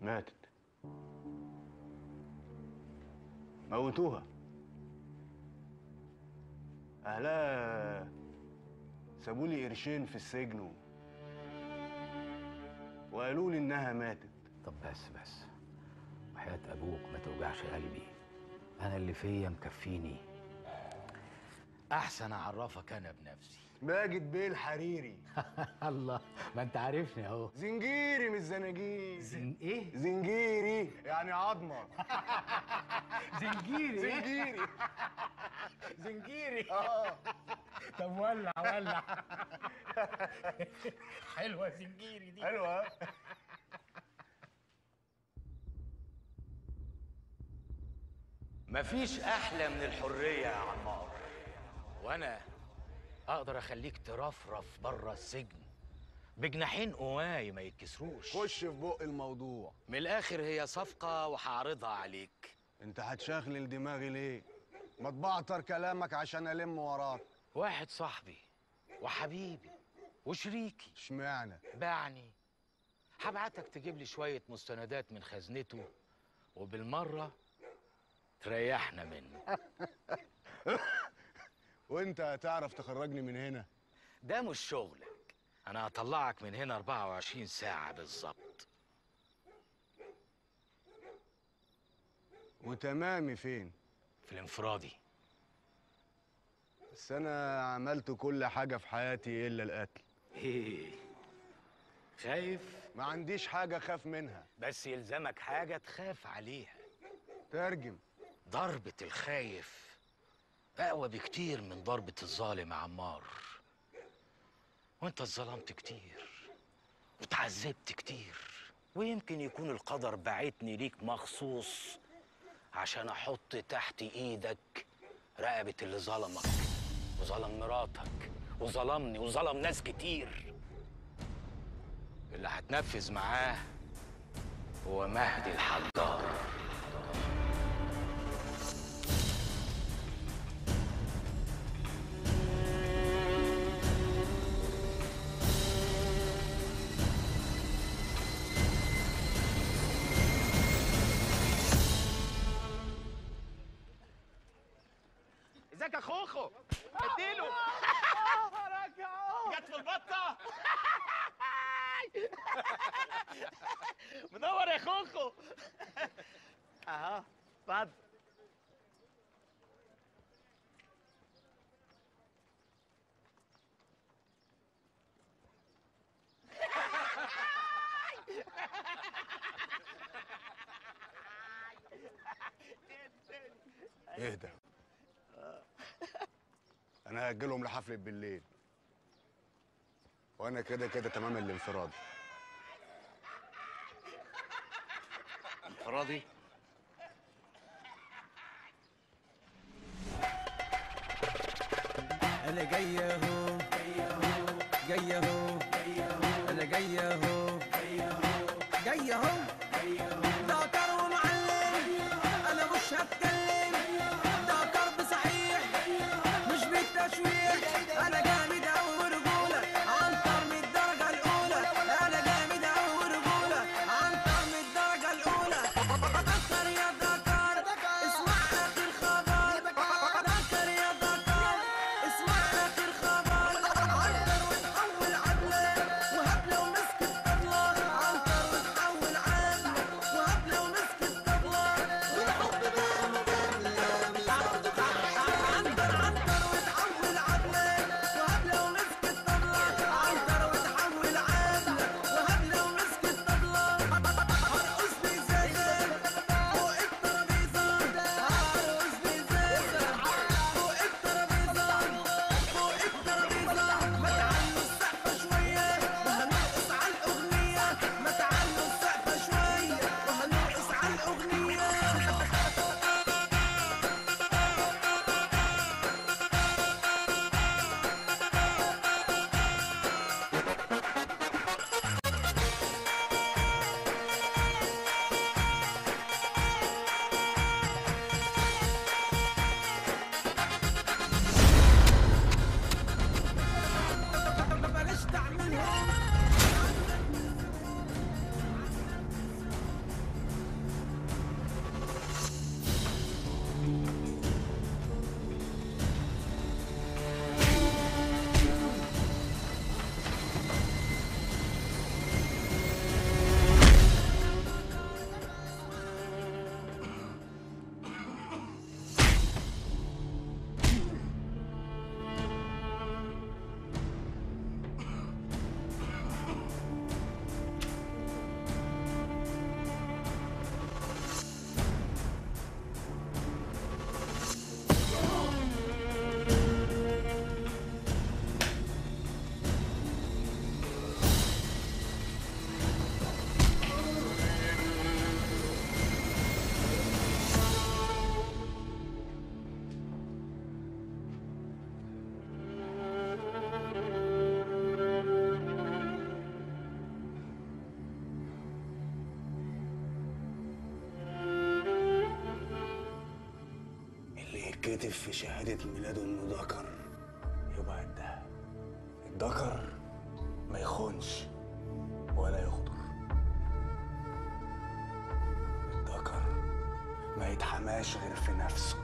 ماتت. موتوها. أهلها سابوا لي قرشين في السجن و- وقالوا لي إنها ماتت. طب بس بس. وحياة أبوك ما توجعش قلبي. أنا اللي فيا مكفيني. أحسن أعرفك أنا بنفسي. ماجد بيه الحريري. الله ما أنت عارفني أهو. زنجيري مش زناجير زن إيه؟ زنجيري يعني عظمة. زنجيري؟ زنجيري. زنجيري؟ آه. طب ولع ولع. حلوة زنجيري دي. حلوة. مفيش أحلى من الحرية يا عمار. وأنا أقدر أخليك ترفرف بره السجن. بجناحين قواي ما يتكسروش. خش في بق الموضوع. من الآخر هي صفقة وهعرضها عليك. أنت هتشغل دماغي ليه؟ ما تبعتر كلامك عشان ألم وراك. واحد صاحبي وحبيبي وشريكي. اشمعنى؟ باعني. هبعتك تجيب لي شوية مستندات من خزنته وبالمرة تريحنا منه. وانت هتعرف تخرجني من هنا؟ ده مش شغلك. أنا هطلعك من هنا 24 ساعة بالظبط. وتمامي فين؟ في الانفرادي. بس أنا عملت كل حاجة في حياتي إلا القتل. إيه. خايف؟ ما عنديش حاجة أخاف منها. بس يلزمك حاجة تخاف عليها. ترجم. ضربة الخايف. أقوى بكتير من ضربة الظالم عمار. وأنت اتظلمت كتير وتعذبت كتير. ويمكن يكون القدر بعتني ليك مخصوص عشان أحط تحت إيدك رقبة اللي ظلمك وظلم مراتك وظلمني وظلم ناس كتير. اللي هتنفذ معاه هو مهدي الحجار. يا خوخو اديله. جت في البطة. منور يا خوخو. اهو اتفضل. اهدى. أنا هأجلهم لحفلة بالليل. وأنا كده كده تمام الانفراد انفرادي؟ أنا جاي أهو. جاي أهو. في شهادة ميلاده إنه ذكر يبقى ده الذكر ما يخونش ولا يغدر الذكر ما يتحماش غير في نفسه.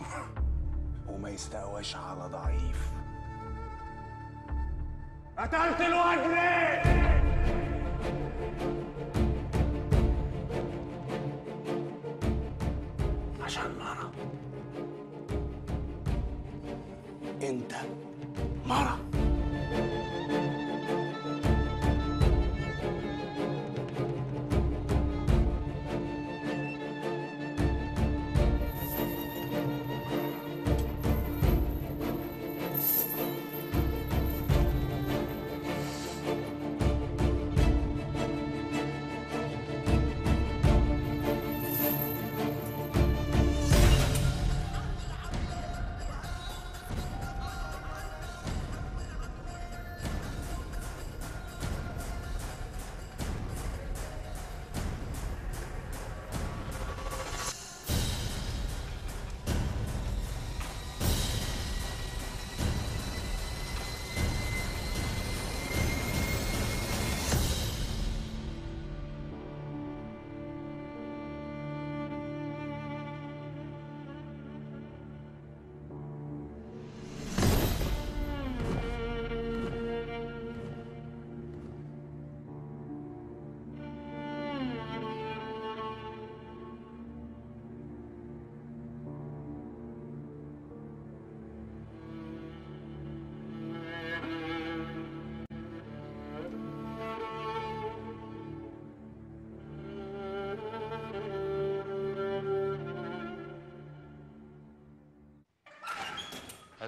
وما يستقواش على ضعيف. قتلت الواد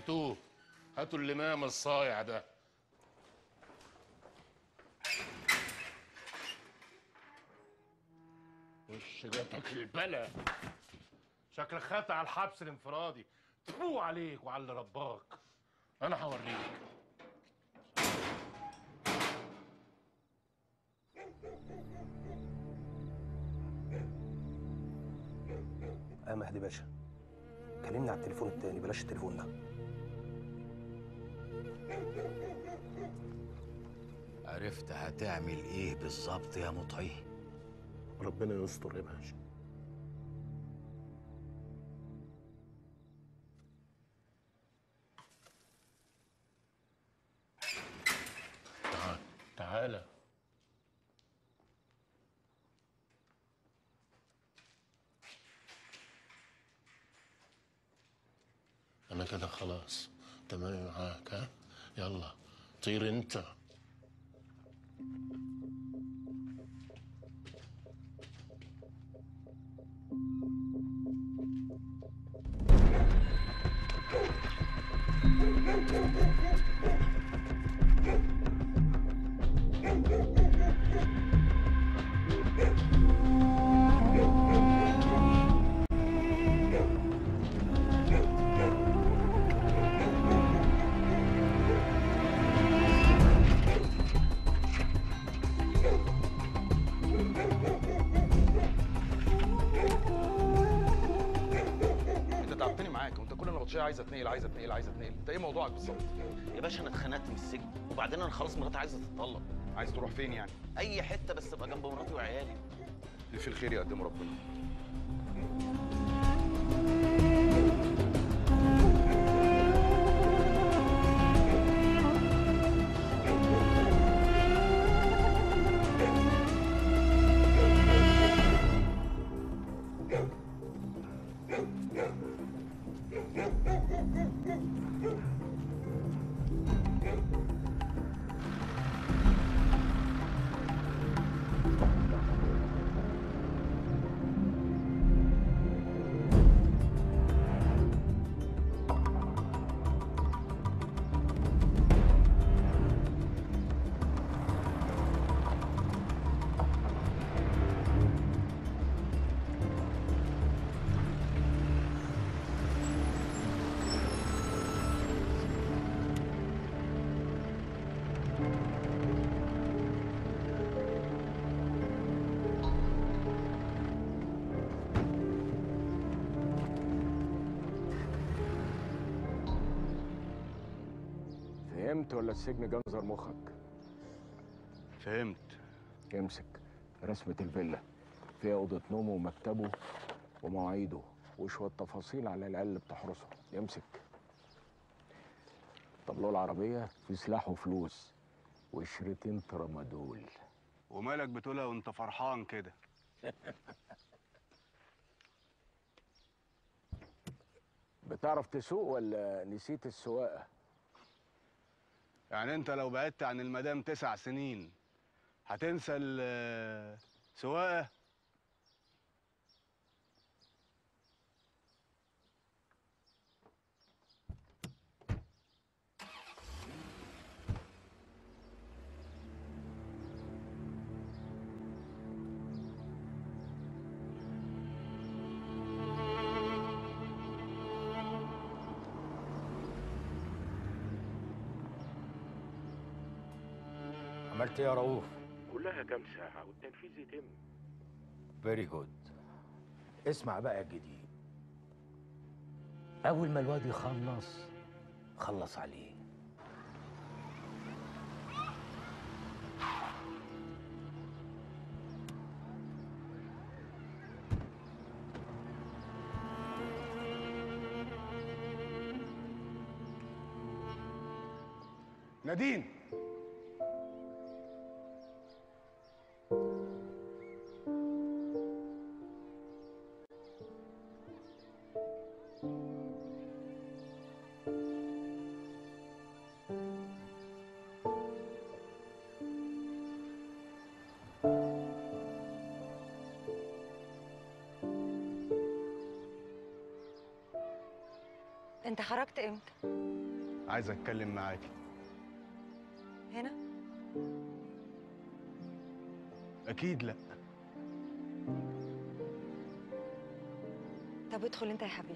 هاتوه. هاتوا الإمام الصايع ده. وش جاتك البلا؟ شكلك خدت على الحبس الانفرادي. تفو عليك وعلى اللي رباك. أنا هوريك. أه مهدي باشا. كلمني على التليفون التاني. بلاش التليفون ده. عرفت هتعمل إيه بالظبط يا مطعي؟ ربنا يستر يا باشا. طير انت موضوعك بالظبط يا باشا أنا اتخنقت من السجن وبعدين أنا خلاص مراتي عايزة تتطلق. عايز تروح فين يعني؟ أي حتة بس أبقى جنب مراتي وعيالي. اللي في الخير يقدمه ربنا؟ فهمت ولا السجن جنزر مخك فهمت. امسك رسمة الفيلا فيها أوضة نومه ومكتبه ومواعيده وشوية تفاصيل على الأقل بتحرسه. امسك. طابلوه العربية في سلاح وفلوس وشريطين ترامادول. ومالك بتقولها وانت فرحان كده؟ بتعرف تسوق ولا نسيت السواقة؟ يعني انت لو بعدت عن المدام تسع سنين هتنسى السواقه عملت إيه يا رؤوف؟ كلها كام ساعة؟ والتنفيذ يتم. فيري جود اسمع بقى الجديد أول ما الواد يخلص خلص عليه. نادين! انت خرجت إمتى؟ عايز اتكلم معاكي هنا؟ أكيد لا. طب ادخل انت يا حبيبي.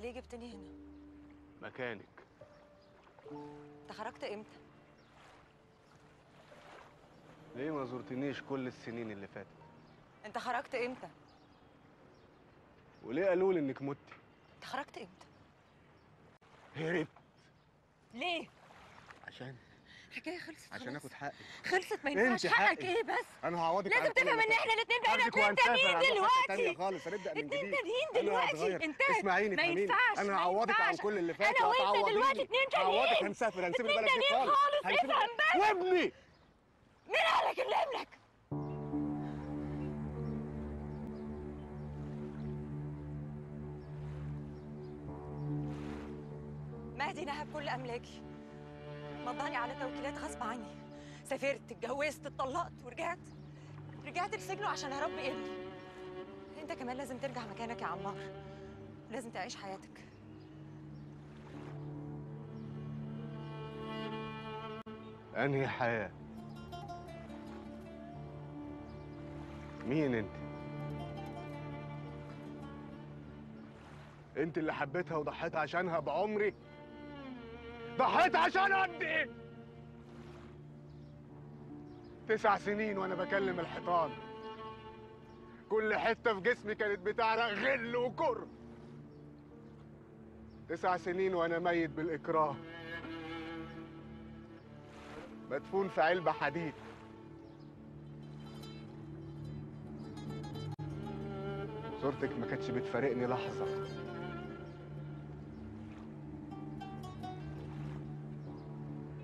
ليه جبتني هنا. مكانك. انت خرجت إمتى؟ ليه ما زرتنيش كل السنين اللي فاتت؟ انت خرجت إمتى؟ وليه قالوا لي انك متي؟ انت خرجت إمتى؟ هربت. ليه؟ عشان الحكاية خلصت عشان. اخد حقي. خلصت ما ينفعش انت حقك. إيه بس؟ أنا هعوضك لازم تفهم إن. إحنا الاتنين بقينا وهنسافر، تانيين دلوقتي؟ خالص هنبدأ من اتنين جديد. تانيين أنا دلوقتي. انتهت. اسمعيني ما ينفعش أنا هعوضك عن. كل اللي فات أنا وأنت. دلوقتي اتنين تانيين. هعوضك هنسافر هنسيب البلد دي تانيين خالص. افهم بس. وابني! مين قالك اللي ابنك مهدي نهب كل أملاكي. مضاني على توكيلات غصب عني. سافرت اتجوزت اتطلقت ورجعت. رجعت لسجنه عشان أربي ابني. أنت كمان لازم ترجع مكانك يا عمار. لازم تعيش حياتك. أنهي حياة؟ مين أنت؟ أنت اللي حبيتها وضحيت عشانها بعمري؟ ضحيت عشانها قد إيه تسع سنين وأنا بكلم الحيطان. كل حتة في جسمي كانت بتعرق غل وكره تسع سنين وأنا ميت بالإكراه. مدفون في علبة حديد. صورتك ما كانتش بتفارقني لحظة.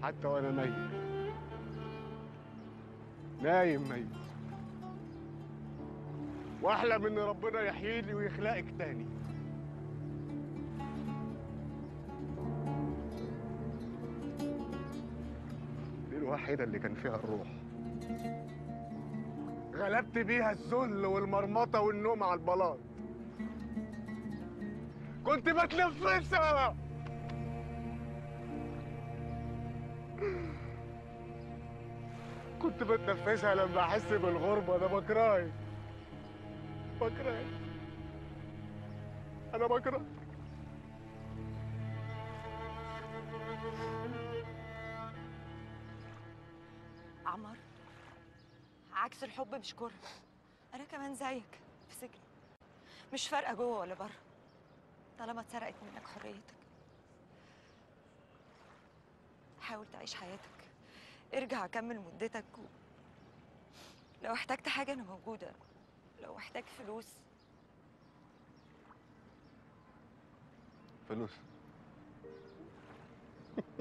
حتى وأنا ميت نايم ميت وأحلم إن ربنا يحييني ويخلقك تاني. دي الوحيدة اللي كان فيها الروح. غلبت بيها الذل والمرمطة والنوم على البلاط. كنت بتلف في السماء كنت بتنفسها لما أحس بالغربة أنا بكرهك. بكرهك. أنا بكرهك. عمر عكس الحب مش كره. أنا كمان زيك في سجن. مش فارقة جوه ولا بره. طالما اتسرقت منك حريتك. حاول تعيش حياتك. ارجع كمل مدتك و... لو احتجت حاجة أنا موجودة. لو احتاج فلوس. فلوس.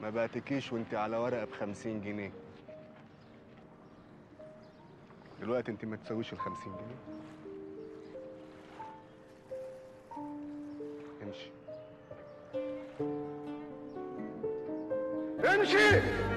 ما بعتكيش وانت على ورقة بخمسين جنيه. دلوقتي انت ما تساويش ال 50 جنيه. امشي. امشي!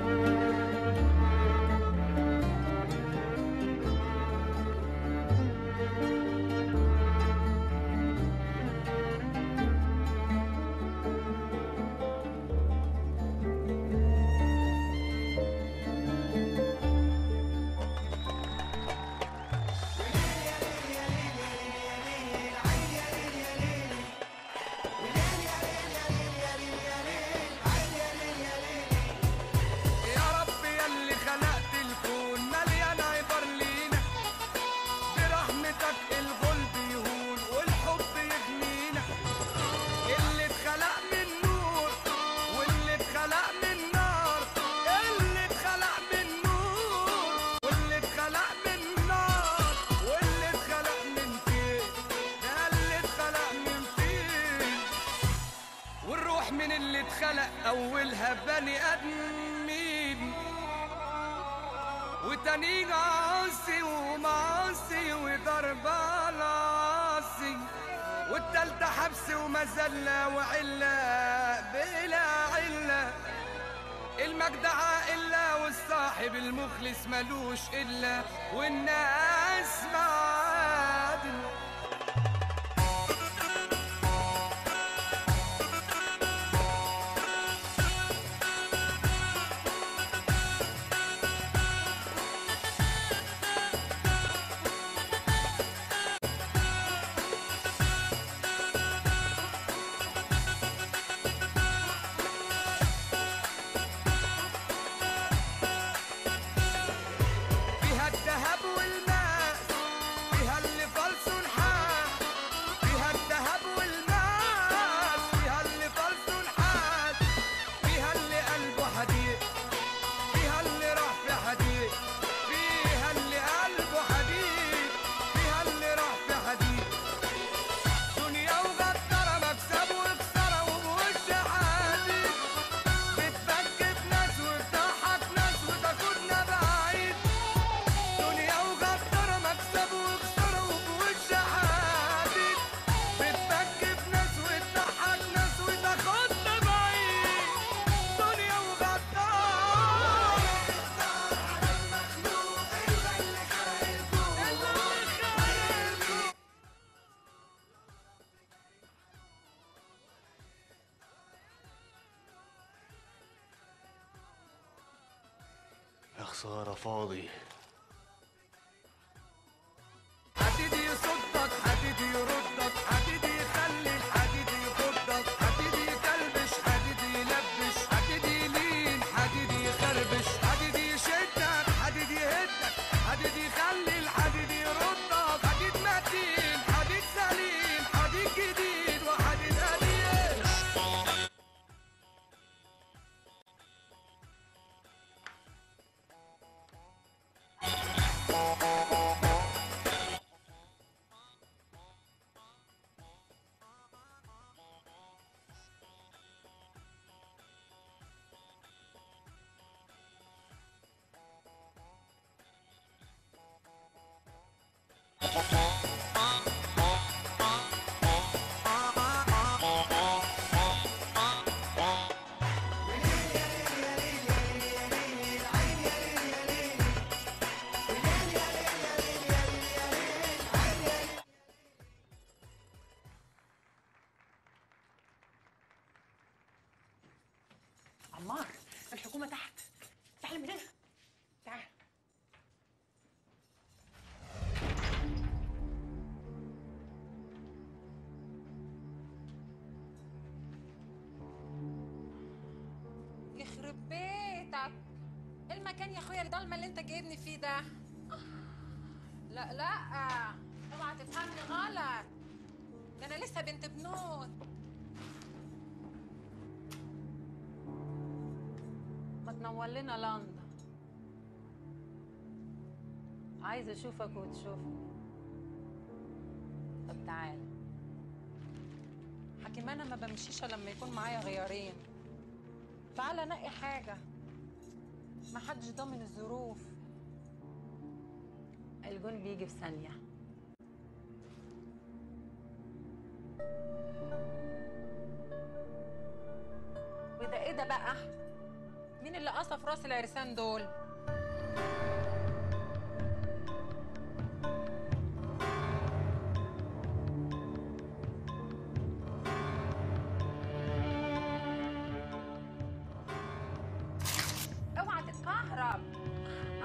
المكان يا أخويا الضلمة اللي أنت جايبني فيه ده. لا لا اوعى تفهمني غلط. ده أنا لسه بنت بنوت. ما تنور لنا لندن. عايزه أشوفك وتشوفني. طب تعال. حكيم أنا ما بمشيش لما يكون معايا غيارين. تعالى نقي حاجة. ما حدش ضامن الظروف الجون بيجي في ثانية وده إيه ده بقى؟ مين اللي قصف راس العرسان دول؟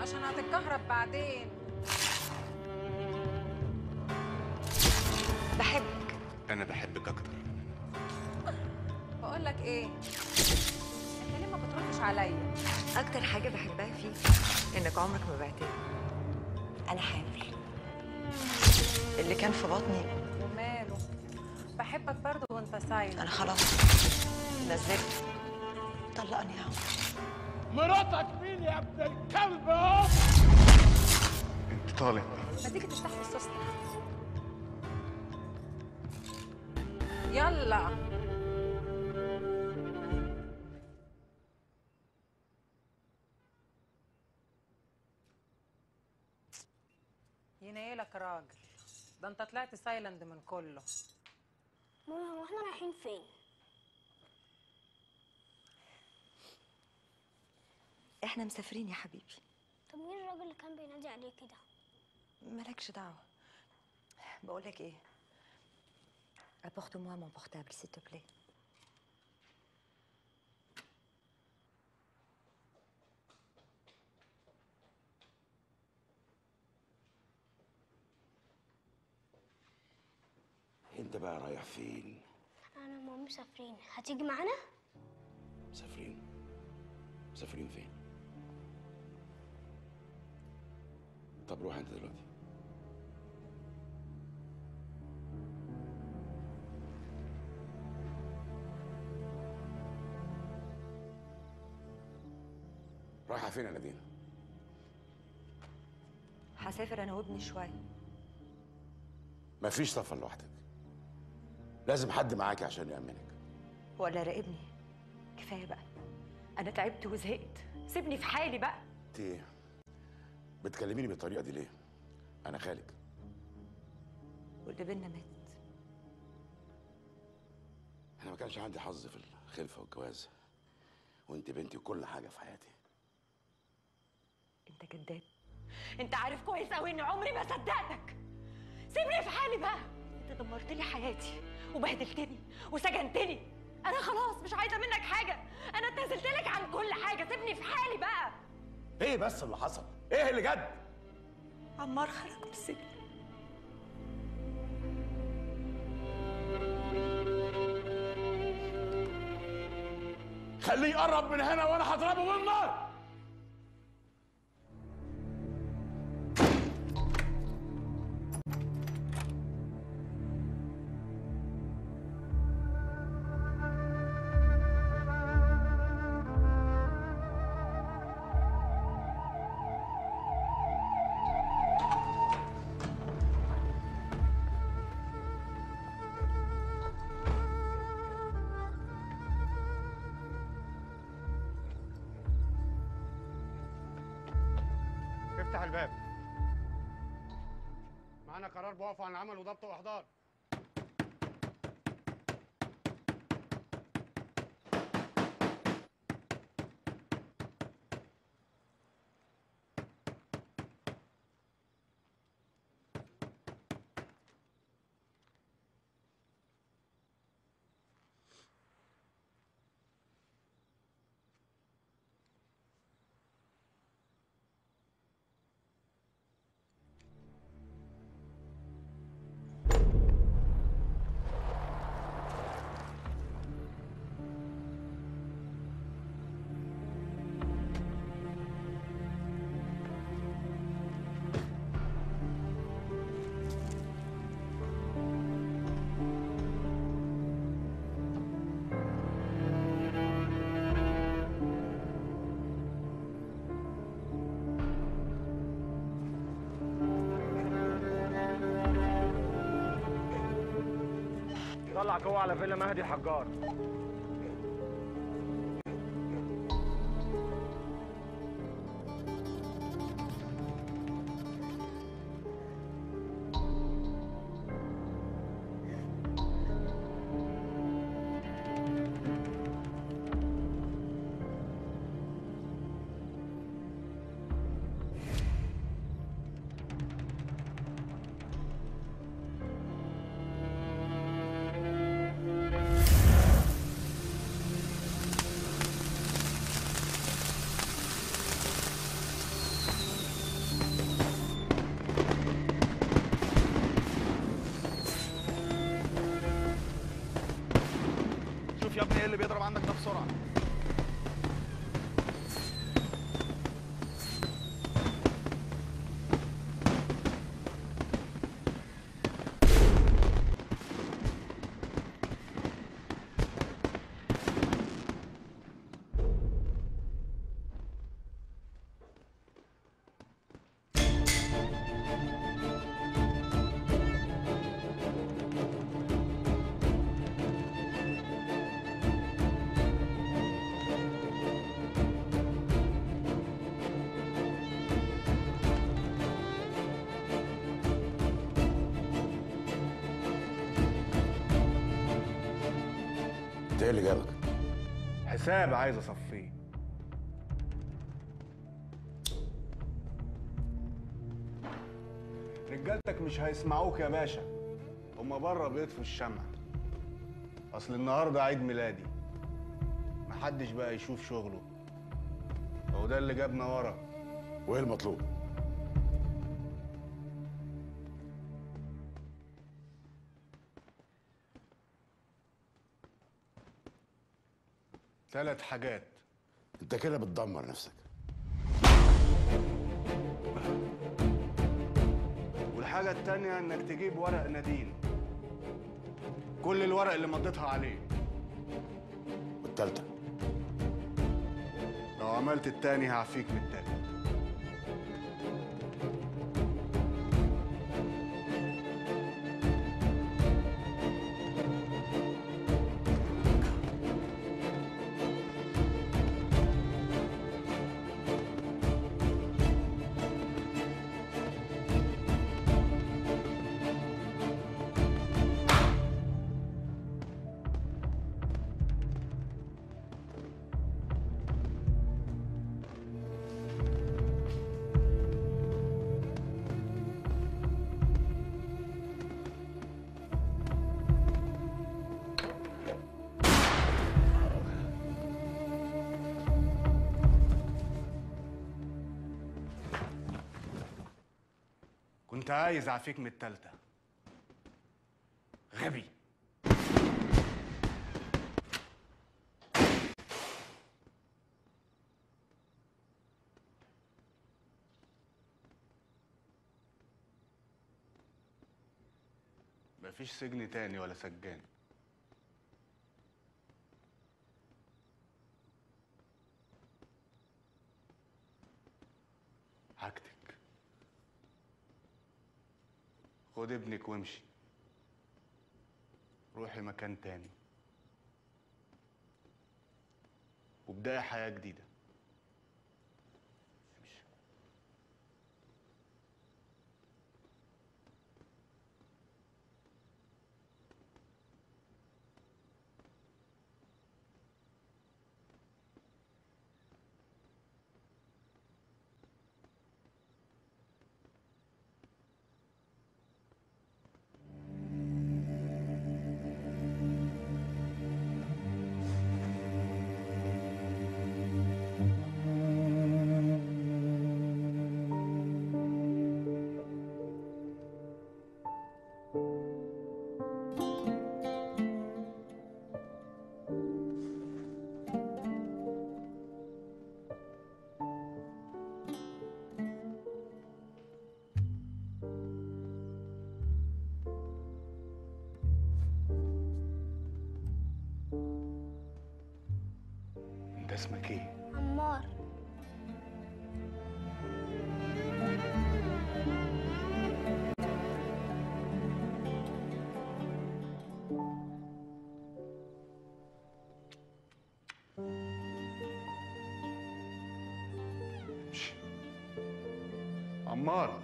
عشان هتتكهرب بعدين. بحبك. أنا بحبك أكتر. بقول لك إيه؟ أنت ليه ما بتردش عليا؟ أكتر حاجة بحبها فيك إنك عمرك ما بعتني. أنا حامل. اللي كان في بطني. وماله بحبك برضه وأنت سايل أنا خلاص. نزلت. طلقني يا عمر مراتك مين يا ابن الكلب؟ اهو انت طالع. ما تيجي تفتح لي السوسته يلا. ينيلك راجل. ده انت طلعت سايلند من كله. ماما هو إحنا رايحين فين؟ إحنا مسافرين يا حبيبي. طب مين الراجل اللي كان بينادي عليه كده؟ مالكش دعوة. بقول لك إيه؟ Apporte-moi mon portable s'il te plaît. أنت بقى رايح فين؟ أنا وماما مسافرين. هتيجي معانا؟ مسافرين. مسافرين فين؟ طب روح انت دلوقتي. رايحة فين يا نادين؟ هسافر أنا وابني شوية. مفيش سفر لوحدك. لازم حد معاكي عشان يأمنك. ولا راقبني. كفاية بقى. أنا تعبت وزهقت. سيبني في حالي بقى. انت بتكلميني بالطريقة دي ليه؟ أنا خالك واللي بينا مات. أنا ما كانش عندي حظ في الخلفة والجواز. وأنت بنتي وكل حاجة في حياتي. أنت كذاب. أنت عارف كويس قوي إن عمري ما صدقتك. سيبني في حالي بقى. أنت دمرت لي حياتي وبهدلتني وسجنتني. أنا خلاص مش عايزة منك حاجة. أنا اتنازلت لك عن كل حاجة. سيبني في حالي بقى. إيه بس اللي حصل؟ إيه اللي جد؟ عمار خرج من السجن خليه يقرب من هنا وأنا هضربه بالنار! الباب معانا قرار بوقف عن العمل وضبط وإحضار. طلع قوة على فيلا مهدي الحجار. اللي جابك؟ حساب عايز أصفيه. رجالتك مش هيسمعوك يا باشا. هما بره بيطفوا الشمع. أصل النهارده عيد ميلادي. محدش بقى يشوف شغله. هو ده اللي جابنا ورا. وإيه المطلوب؟ ثلاث حاجات. انت كده بتدمر نفسك. والحاجة التانية انك تجيب ورق ندين كل الورق اللي مضيتها عليه. والتالتة؟ لو عملت التاني هعفيك من التالت. عايز اعفيك من التالتة. غبي. مفيش سجن تاني ولا سجان حاجتك خد ابنك وامشي. روحي مكان تاني. وابدأي حياة جديدة. Acontece-me aqui. Amor. Amor.